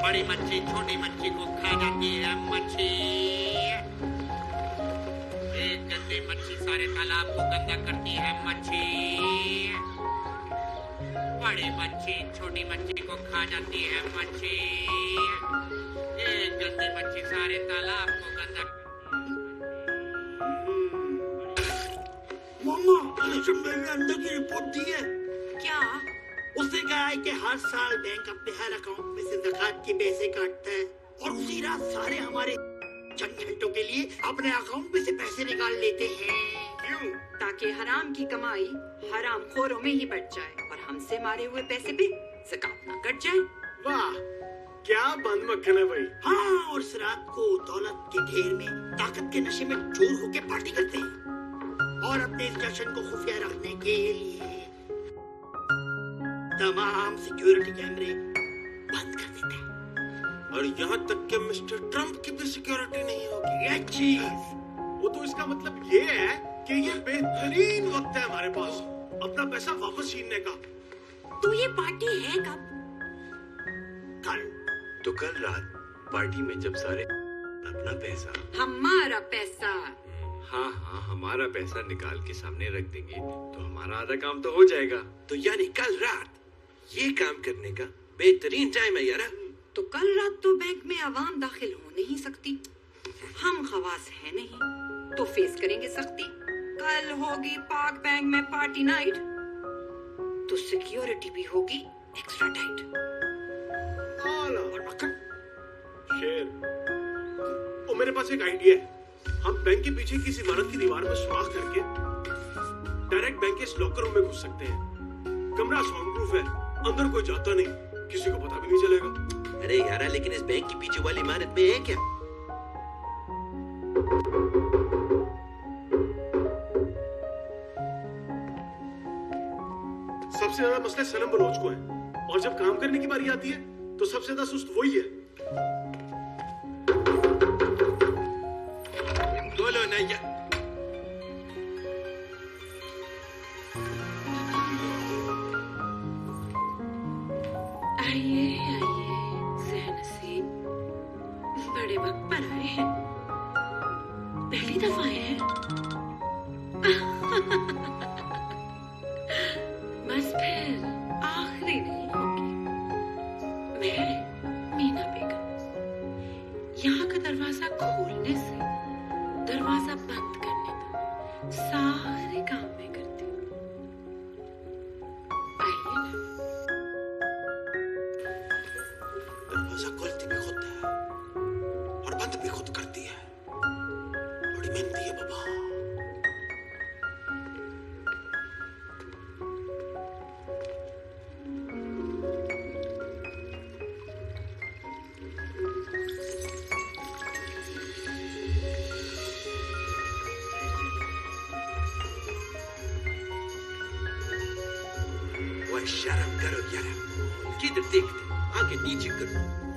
बड़ी मच्छी छोटी मच्छी को खा जाती है मच्छी। एक गंदी मच्छी सारे तालाब को गंदा करती है, मच्छी। बड़ी मच्छी छोटी मच्छी को खा जाती है। मच्छी गंदी मच्छी सारे तालाब को गंदा मम्मा अंदर की रिपोर्ट दी है क्या? उसने कहा है कि हर साल बैंक अपने हर अकाउंट में से जक़ात के पैसे काटता है और उसी रात सारे हमारे चंद घंटों के लिए अपने अकाउंट में से पैसे निकाल लेते हैं। क्यों? ताकि हराम की कमाई हराम खोरों में ही बढ़ जाए। हमसे मारे हुए पैसे भी जकात ना कट जाए। वाह क्या बंद मक्खन है भाई। हाँ और रात को दौलत के ढेर में ताकत के नशे में चोर होके पार्टी करते हैं। और अपने इस जश्न को खुफिया रखने के लिए तमाम सिक्योरिटी कैमरे बंद कर देते हैं। और यहाँ तक कि मिस्टर ट्रंप की भी सिक्योरिटी नहीं होगी। ये चीज़ वो तो इसका मतलब ये है कि ये बेहतरीन वक्त है हमारे पास। अपना पैसा वापस छीनने का। तो ये पार्टी है कब? कल। तो कल रात पार्टी में जब सारे अपना पैसा। हमारा पैसा। हाँ हाँ हमारा पैसा निकाल के सामने रख देंगे तो हमारा आधा काम तो हो जाएगा। तो यानी कल रात ये काम करने का बेहतरीन टाइम है यार। तो कल रात तो बैंक में आवाम दाखिल हो नहीं सकती। हम खवास है नहीं तो फेस करेंगे सख्ती। कल होगी पाक बैंक में पार्टी नाइट तो सिक्योरिटी भी होगी एक्स्ट्रा टाइट और मक्खन। शेर ओ मेरे पास एक आइडिया है। हम बैंक के पीछे किसी इमारत की दीवार में सुराख करके डायरेक्ट बैंक के लॉकर रूम में घुस सकते हैं। कमरा साउंड प्रूफ है अंदर कोई जाता नहीं किसी को पता भी नहीं चलेगा। अरे यार लेकिन इस बैंक के पीछे वाली इमारत में है। क्या सबसे ज़्यादा मसले सनम बलोच को है। और जब काम करने की बारी आती है तो सबसे ज़्यादा सुस्त वही है। बोलो ना किधर देखते आगे नीचे करो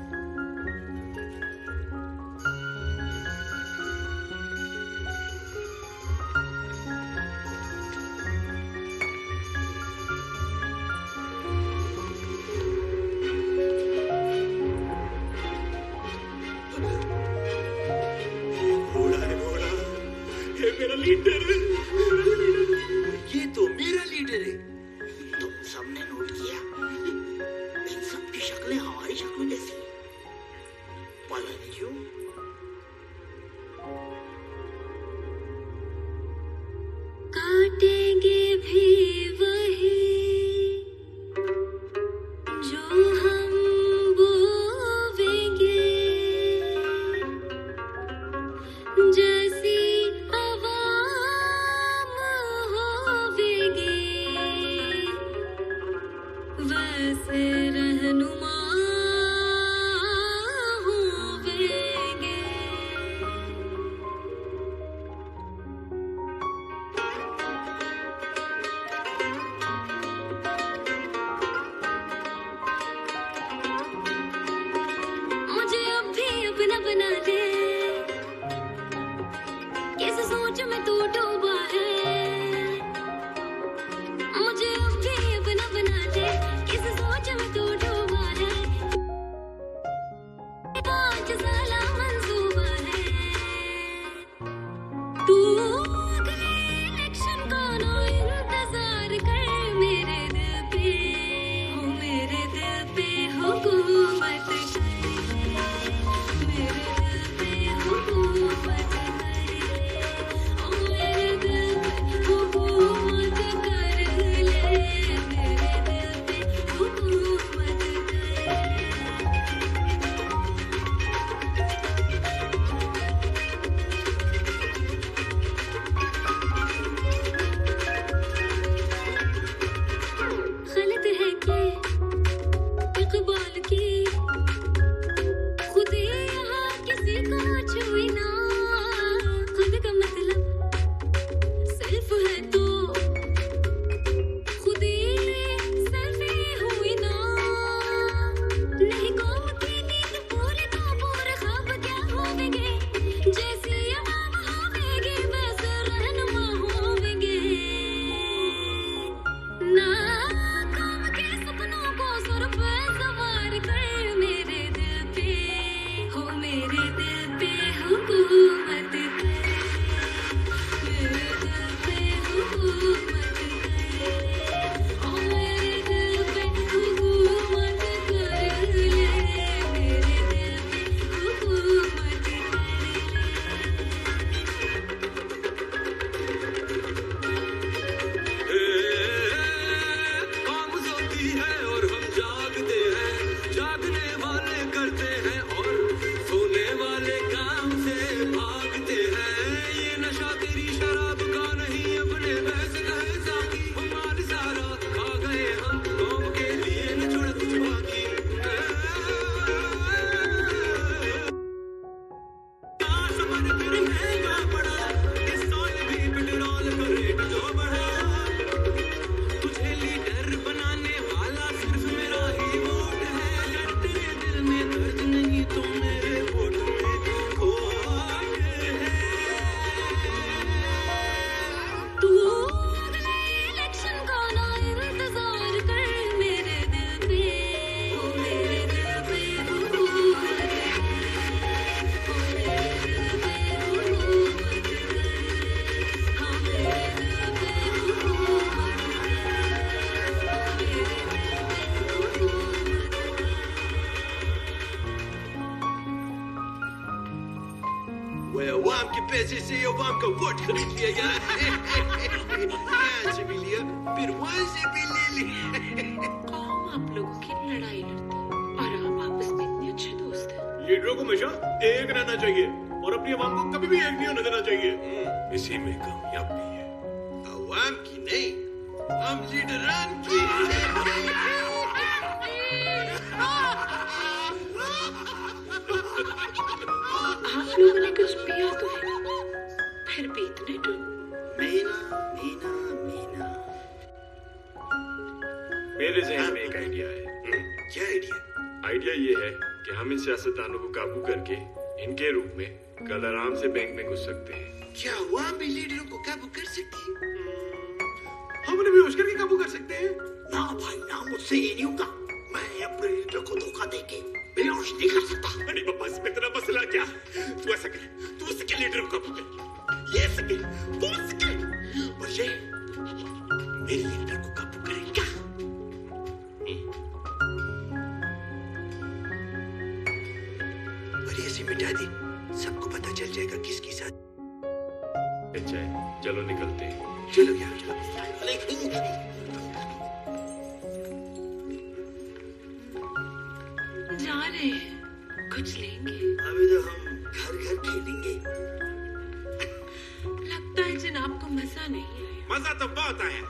से का वोट खरीद लिया यार यहाँ से भी लिया फिर वहाँ से भी ले लिया कौम आप लोगों की लड़ाई लड़ती और आप आपस में इतने अच्छे दोस्त हैं लीडरों को हमेशा एक रहना चाहिए और अपनी आवाम को कभी भी एक नहीं होने देना चाहिए इसी में कामयाबी आइडिया ये है कि हम इन सियासतदानों को काबू करके इनके रूप में कल आराम से बैंक में घुस सकते हैं। क्या अवाम भी लीडरों को काबू कर सकती है हम उन्हें बेहोश करके काबू कर सकते हैं। ना भाई ना मुझसे ये नहीं होगा। मैं अपने लीडर को धोखा देके बेहोश नहीं कर सकता। अरे बाबा इसमें इतना मसला क्या? तू ऐसा कर तू उसके लीडर को काबू कर। ये सके वो सके ये मेरे लीडर को मिटा दे सबको पता चल जाएगा किसकी साथ अच्छा है चलो निकलते हैं। चलो यार चलो। जा रहे हैं। कुछ लेंगे। अभी तो हम घर घर खेलेंगे। लगता है जनाब को मज़ा नहीं आया। मज़ा तो बहुत आया।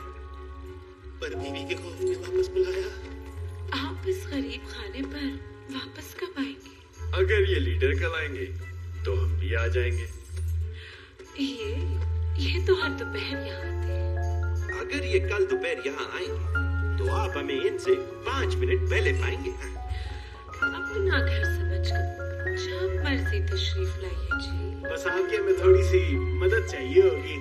पर बीवी के खौफ ने वापस बुलाया। आप इस गरीब खाने पर वापस कब आएँगे? अगर ये लीडर कल आएँगे तो हम भी आ जाएँगे। ये ये तो हर दोपहर यहाँ आते हैं। अगर ये कल दोपहर यहाँ आएँगे तो आप हमें इनसे पाँच मिनट पहले पाएँगे। अपना घर समझकर जब मर्ज़ी तशरीफ़ लाइए जी। बस आपकी हमें थोड़ी सी मदद चाहिए होगी।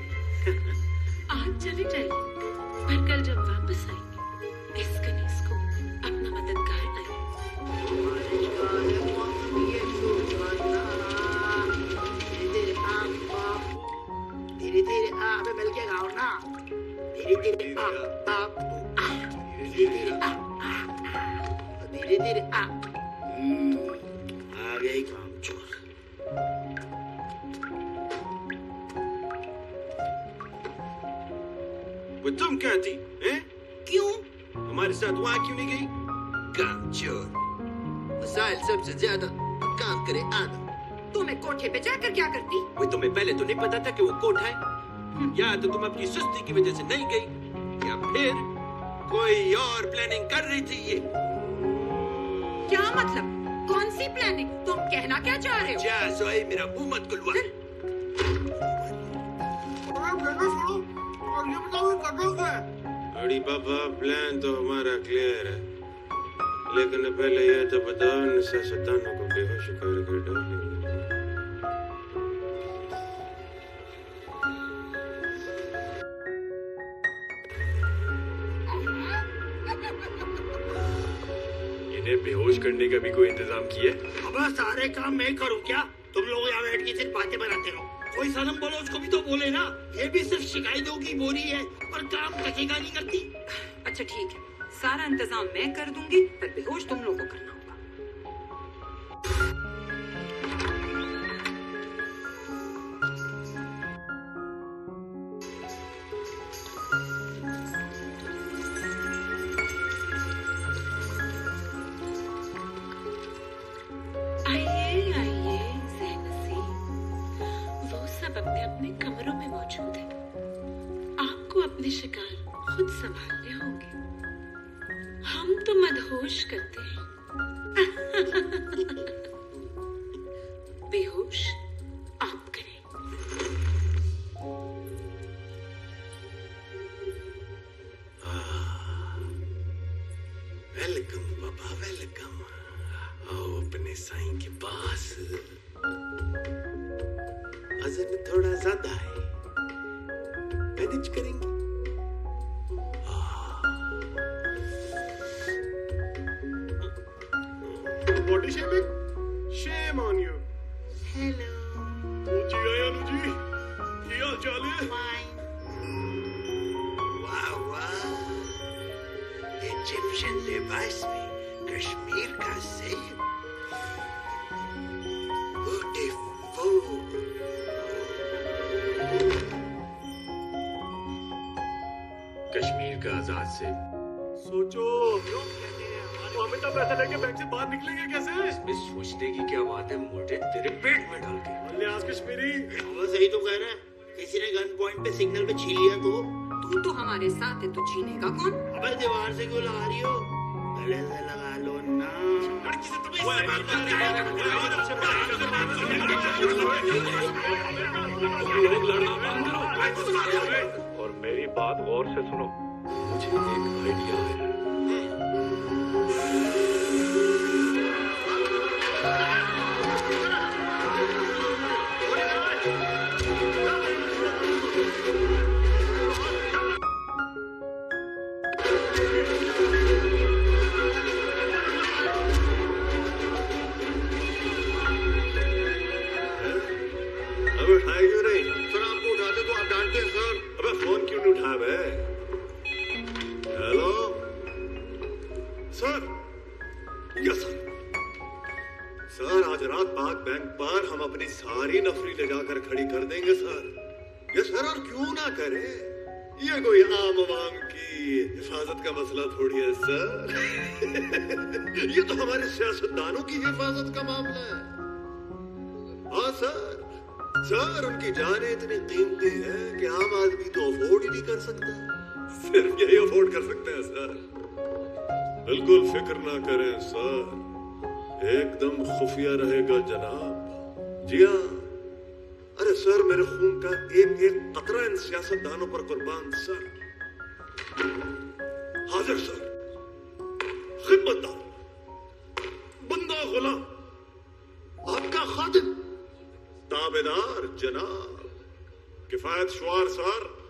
आज चले जाइए पर कल जब वापस आएँगे इस कनीज को अपना मददगार बनाइए धीरे धीरे आ अबे मिल के गाओ ना। धीरे धीरे आ आ धीरे धीरे आ धीरे धीरे आ हम्म, आ गई काम चोर वो तुम क्या थी हैं? क्यों? हमारे साथ वहाँ क्यों नहीं गई? काम चोर। मसाइल सबसे ज़्यादा काम करे आधा तो मैं कोठे पे जाकर क्या करती? वो तुम्हें पहले तो नहीं पता था कि वो कोट है। या तो तुम अपनी सुस्ती की वजह से नहीं गई या फिर कोई और प्लानिंग कर रही थी ये। क्या मतलब? कौन सी प्लानिंग तुम कहना क्या चाह रहे हो? जा सोई मेरा मुँह मत खुलवा। और ये बताओ ये कर रहा है अड़ी बाबा प्लान तो हमारा क्लियर है। लेकिन पहले ये तो बताओ इन सियासतदानों को बेहोश करके डालेंगे बेहोश करने का भी कोई इंतज़ाम किया है? अबे सारे काम मैं करूँ क्या? तुम लोग यहाँ बैठ के सिर्फ़ बातें बनाते रहो। कोई सनम बोलो उसको भी तो बोले ना। ये भी सिर्फ़ शिकायतों की बोरी है पर काम कचेगा नहीं करती। अच्छा ठीक है। सारा इंतज़ाम मैं कर दूँगी पर बेहोश तुम लोगों को करना होगा। सारी नफरी ले खड़ी कर देंगे, सर। ये सर और क्यों ना करें? ये कोई आम आवाम की हिफाजत का मसला थोड़ी है, सर। ये तो हमारे सियासतदानों की हिफाजत का मामला है। हाँ सर। सर, उनकी जाने इतनी कीमती है कि आम आदमी तो अफोर्ड ही नहीं कर सकता। सिर्फ़ यही अफोर्ड कर सकते हैं, सर। बिल्कुल फ़िक्र ना करें, सर। एकदम खुफिया रहेगा जनाब। जी हाँ। अरे सर, मेरे खून का एक एक कतरा इन सियासतदानों पर कुर्बान, सर। हाजिर, सर। खिदमतदार, बंदा गुलाम, आपका खादिम। ताबेदार जनाब, किफायत शुआर, सर।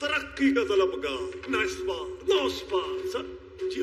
तरक्की का तलबगार नस्पा नौसपा सर। जी।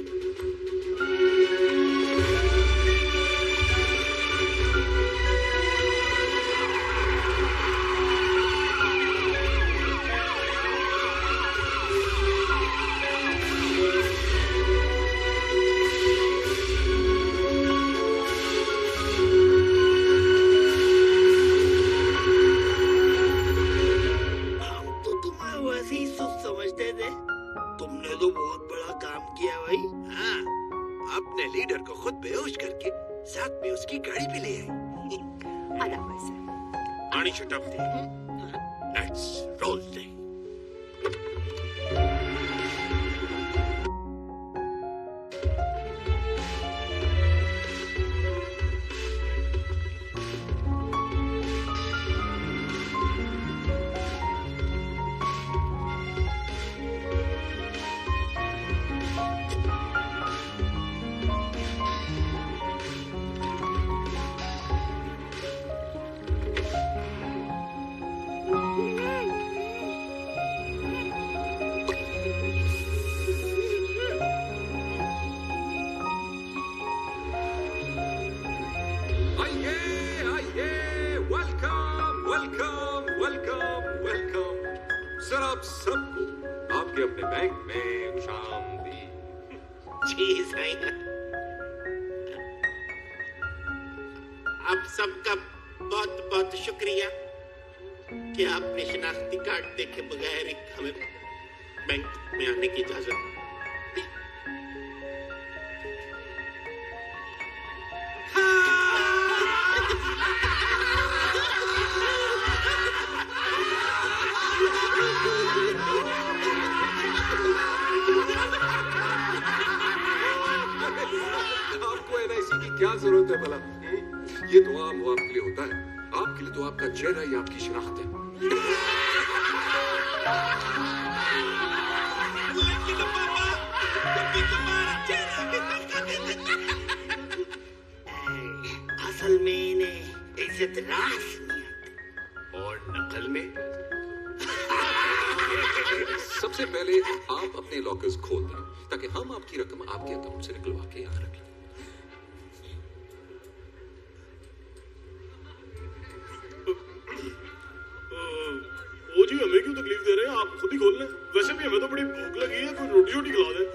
वो जी हमें क्यों तकलीफ़ दे रहे हैं? आप खुद ही खोल लें। वैसे भी हमें तो बड़ी भूख लगी है, कोई रोटी वोटी खिला दे।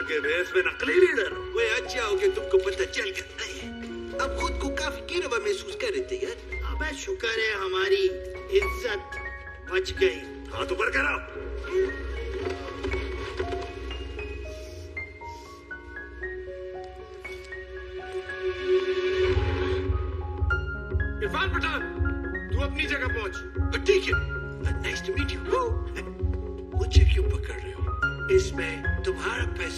लीडर के भेस में नकली लीडर वे अच्छा हो गया तुमको पता चल गया। अब खुद को काफ़ी गिरवा महसूस कर रहे थे यार। हाँ, अब शुक्र है हमारी इज़्ज़त बच गई। हाँ तो ऊपर करो इरफान पठान ठीक है। नाइस टू मुझे क्यों पकड़ रहे हो? इसमें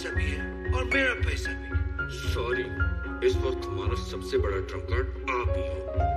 पैसा भी है और मेरा पैसा भी सॉरी इस वक्त हमारा सबसे बड़ा ट्रंक आप ही हो।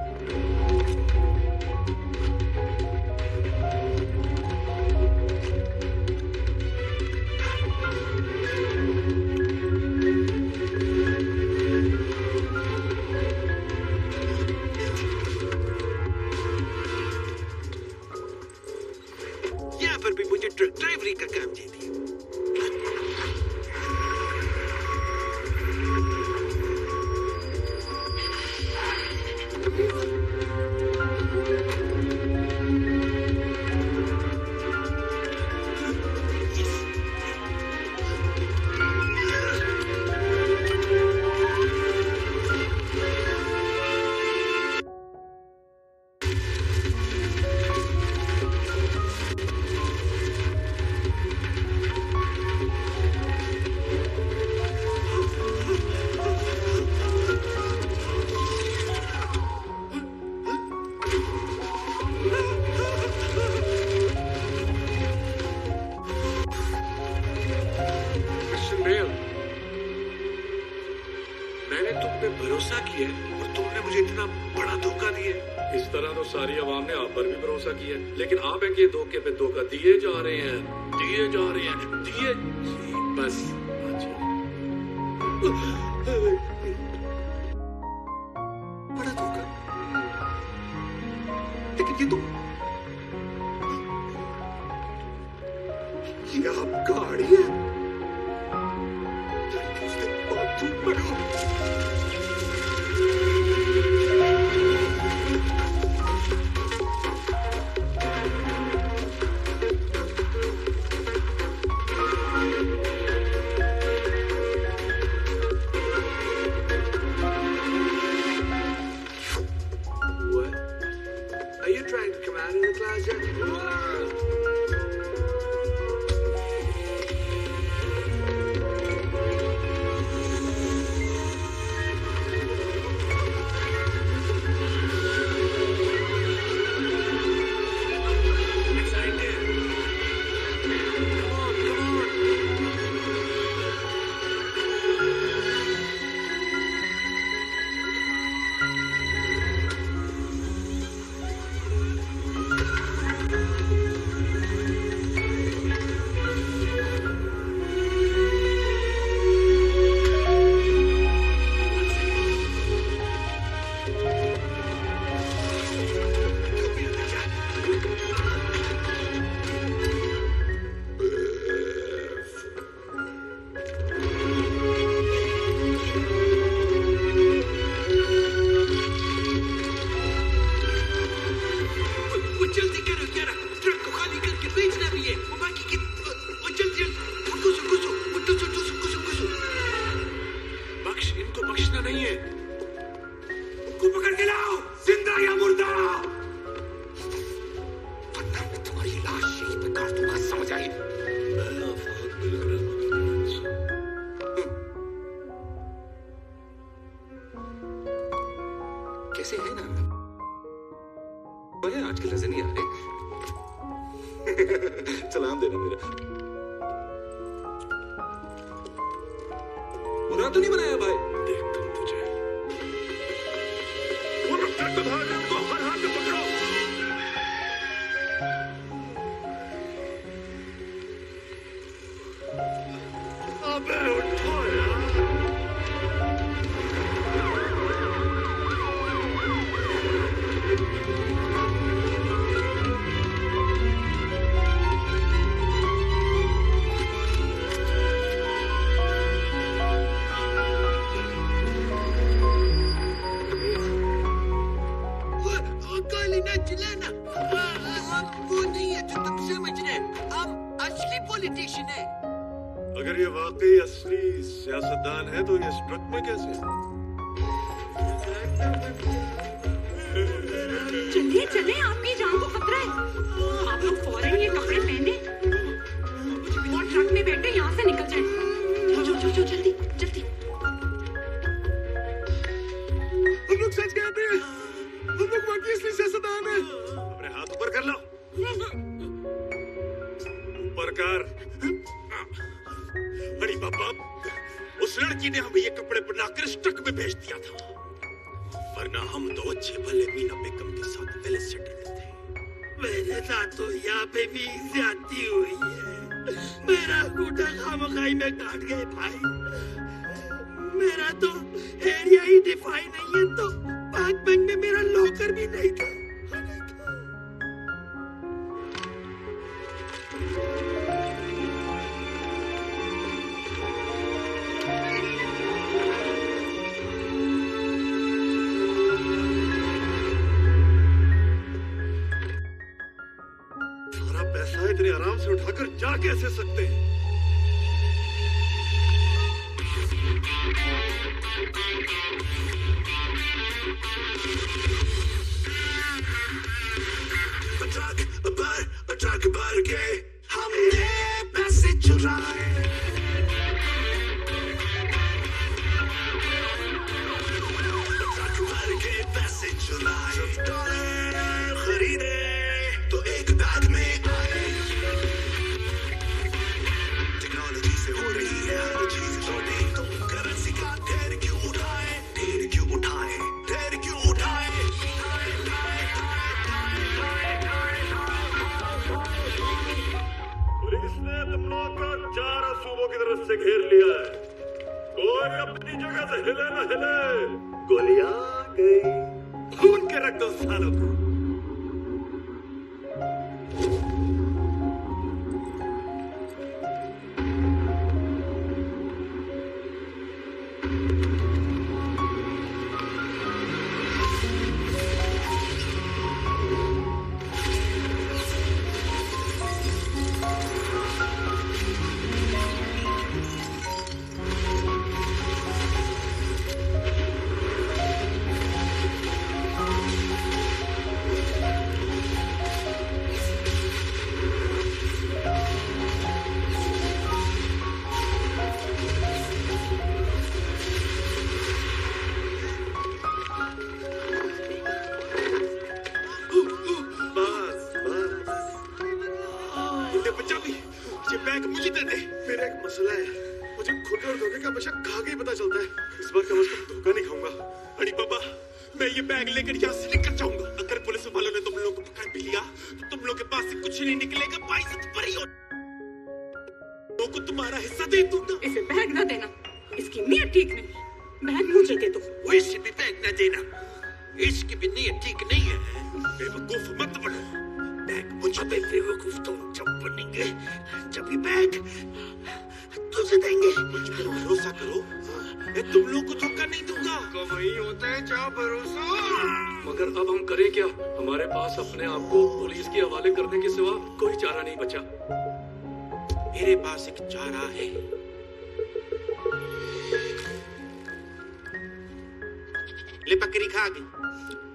बकरी खा गई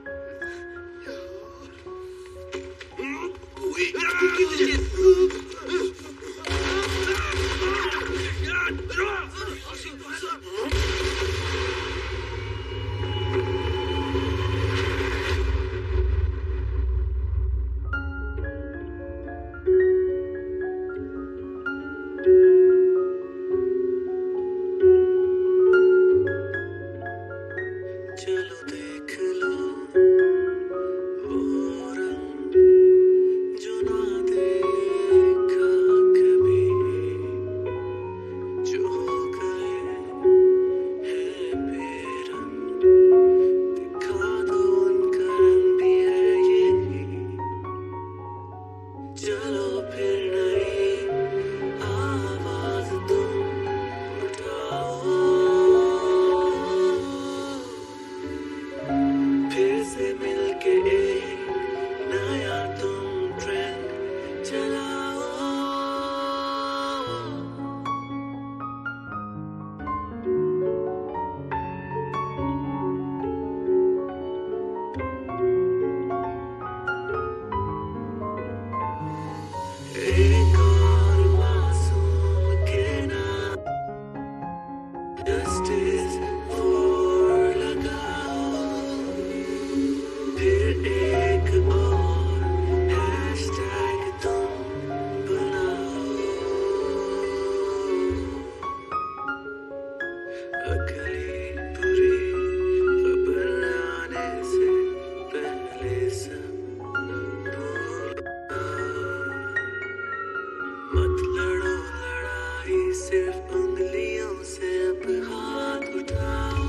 मत लड़ो लड़ाई सिर्फ उंगलियों से अब हाथ उठाओ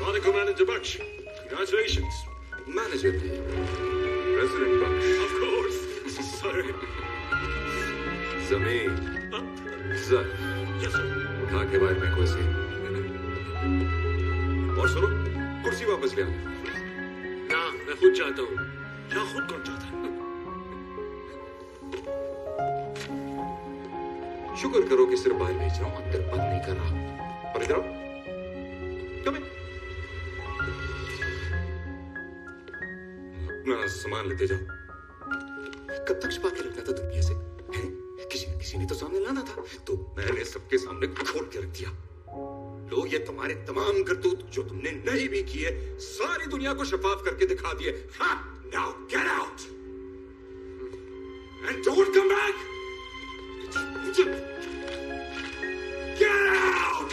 Monaco Manager Baksh, congratulations. Manager ne? President Baksh. Of course. Sorry. जमीन सर उठा के बाहर में कुर्सी वापस ले ना मैं खुद चाहता हूँ। यहाँ खुद कौन चाहता है? शुक्र करो कि सिर्फ़ बाहर भेज रहा हूँ अंदर बंद नहीं कर रहा। पर इधर आओ। Come अपना सामान लेते जाओ। सारी दुनिया को शफाफ करके दिखा दिए। Now get out and don't come back get out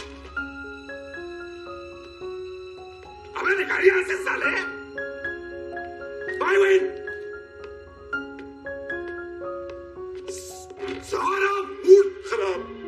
अबे निकाल यहाँ से साले। बाय विन सारा मूड खराब।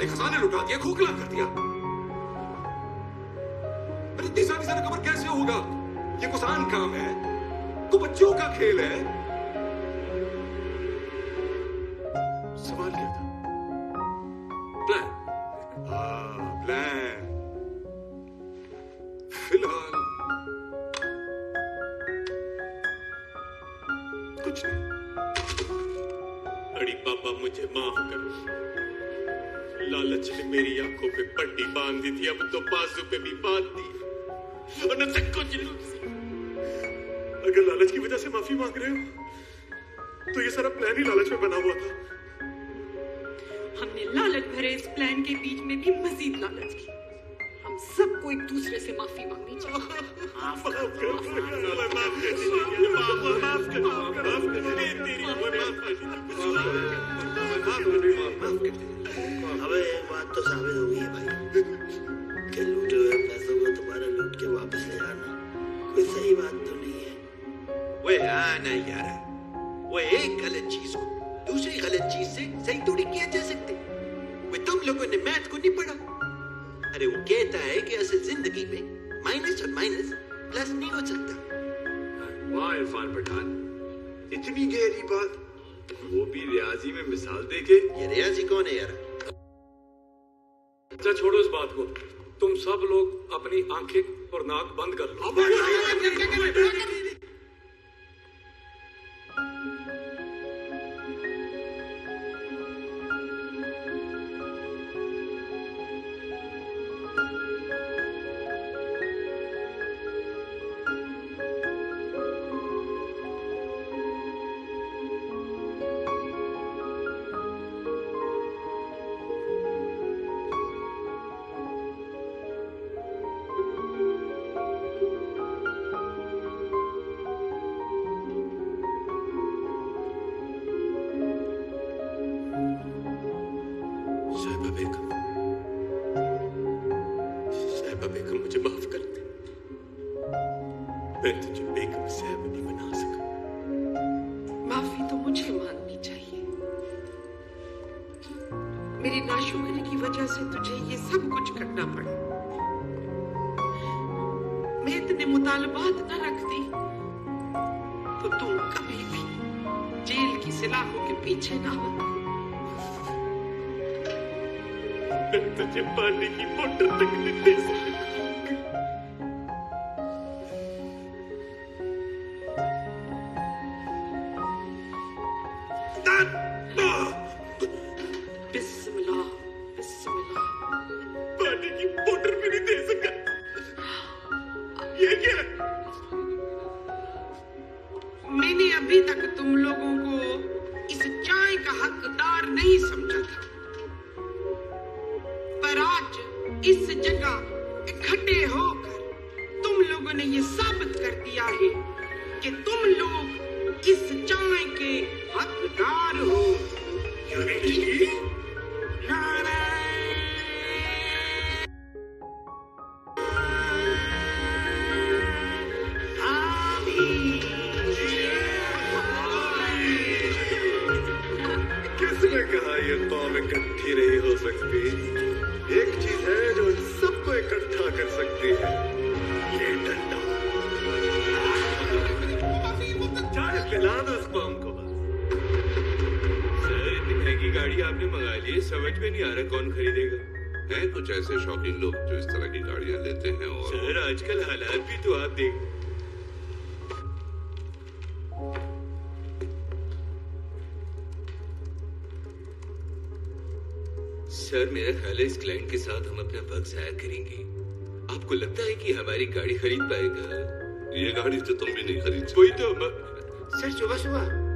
सारे खजाने लुटा दिया, खोखला कर दिया। इतनी सारी रिकवर कैसे होगा? ये कुसान काम है तो बच्चों का खेल है। माफ़ी मांग रहे हो तो ये सारा प्लान ही लालच में बना हुआ था हमने लालच भरे इस प्लान के बीच में भी मजीद लालच की हम सबको एक दूसरे से माफ़ी मांगनी चाहिए माफ़ कर माफ़ कर दीजिए माफ़ माफ़ कर माफ़ कर तेरी माफ़ कर अबे एक बात तो साबित हो गई है भाई कि लूटे हुए पैसों को तुम्हारा लूट के वापस ले आना कोई सही बात तो नहीं वे आना यार। वो एक गलत चीज़ को दूसरी गलत चीज़ से सही थोड़ी किया जा सकते। वे तुम लोगों ने मैथ को नहीं पढ़ा। अरे वो कहता है कि असल ज़िंदगी में माइनस और माइनस प्लस नहीं हो सकता। वाह इरफान पठान इतनी गहरी बात। वो भी रियाजी में मिसाल देके। ये रियाजी कौन है यार? अच्छा छोड़ो इस बात को। तुम सब लोग अपनी आँखें और नाक बंद कर लो। पहले इस क्लाइंट के साथ हम अपना वक्त जाया करेंगे। आपको लगता है कि हमारी गाड़ी खरीद पाएगा? ये गाड़ी तो तुम भी नहीं खरीद वही तो सर सुबह सुबह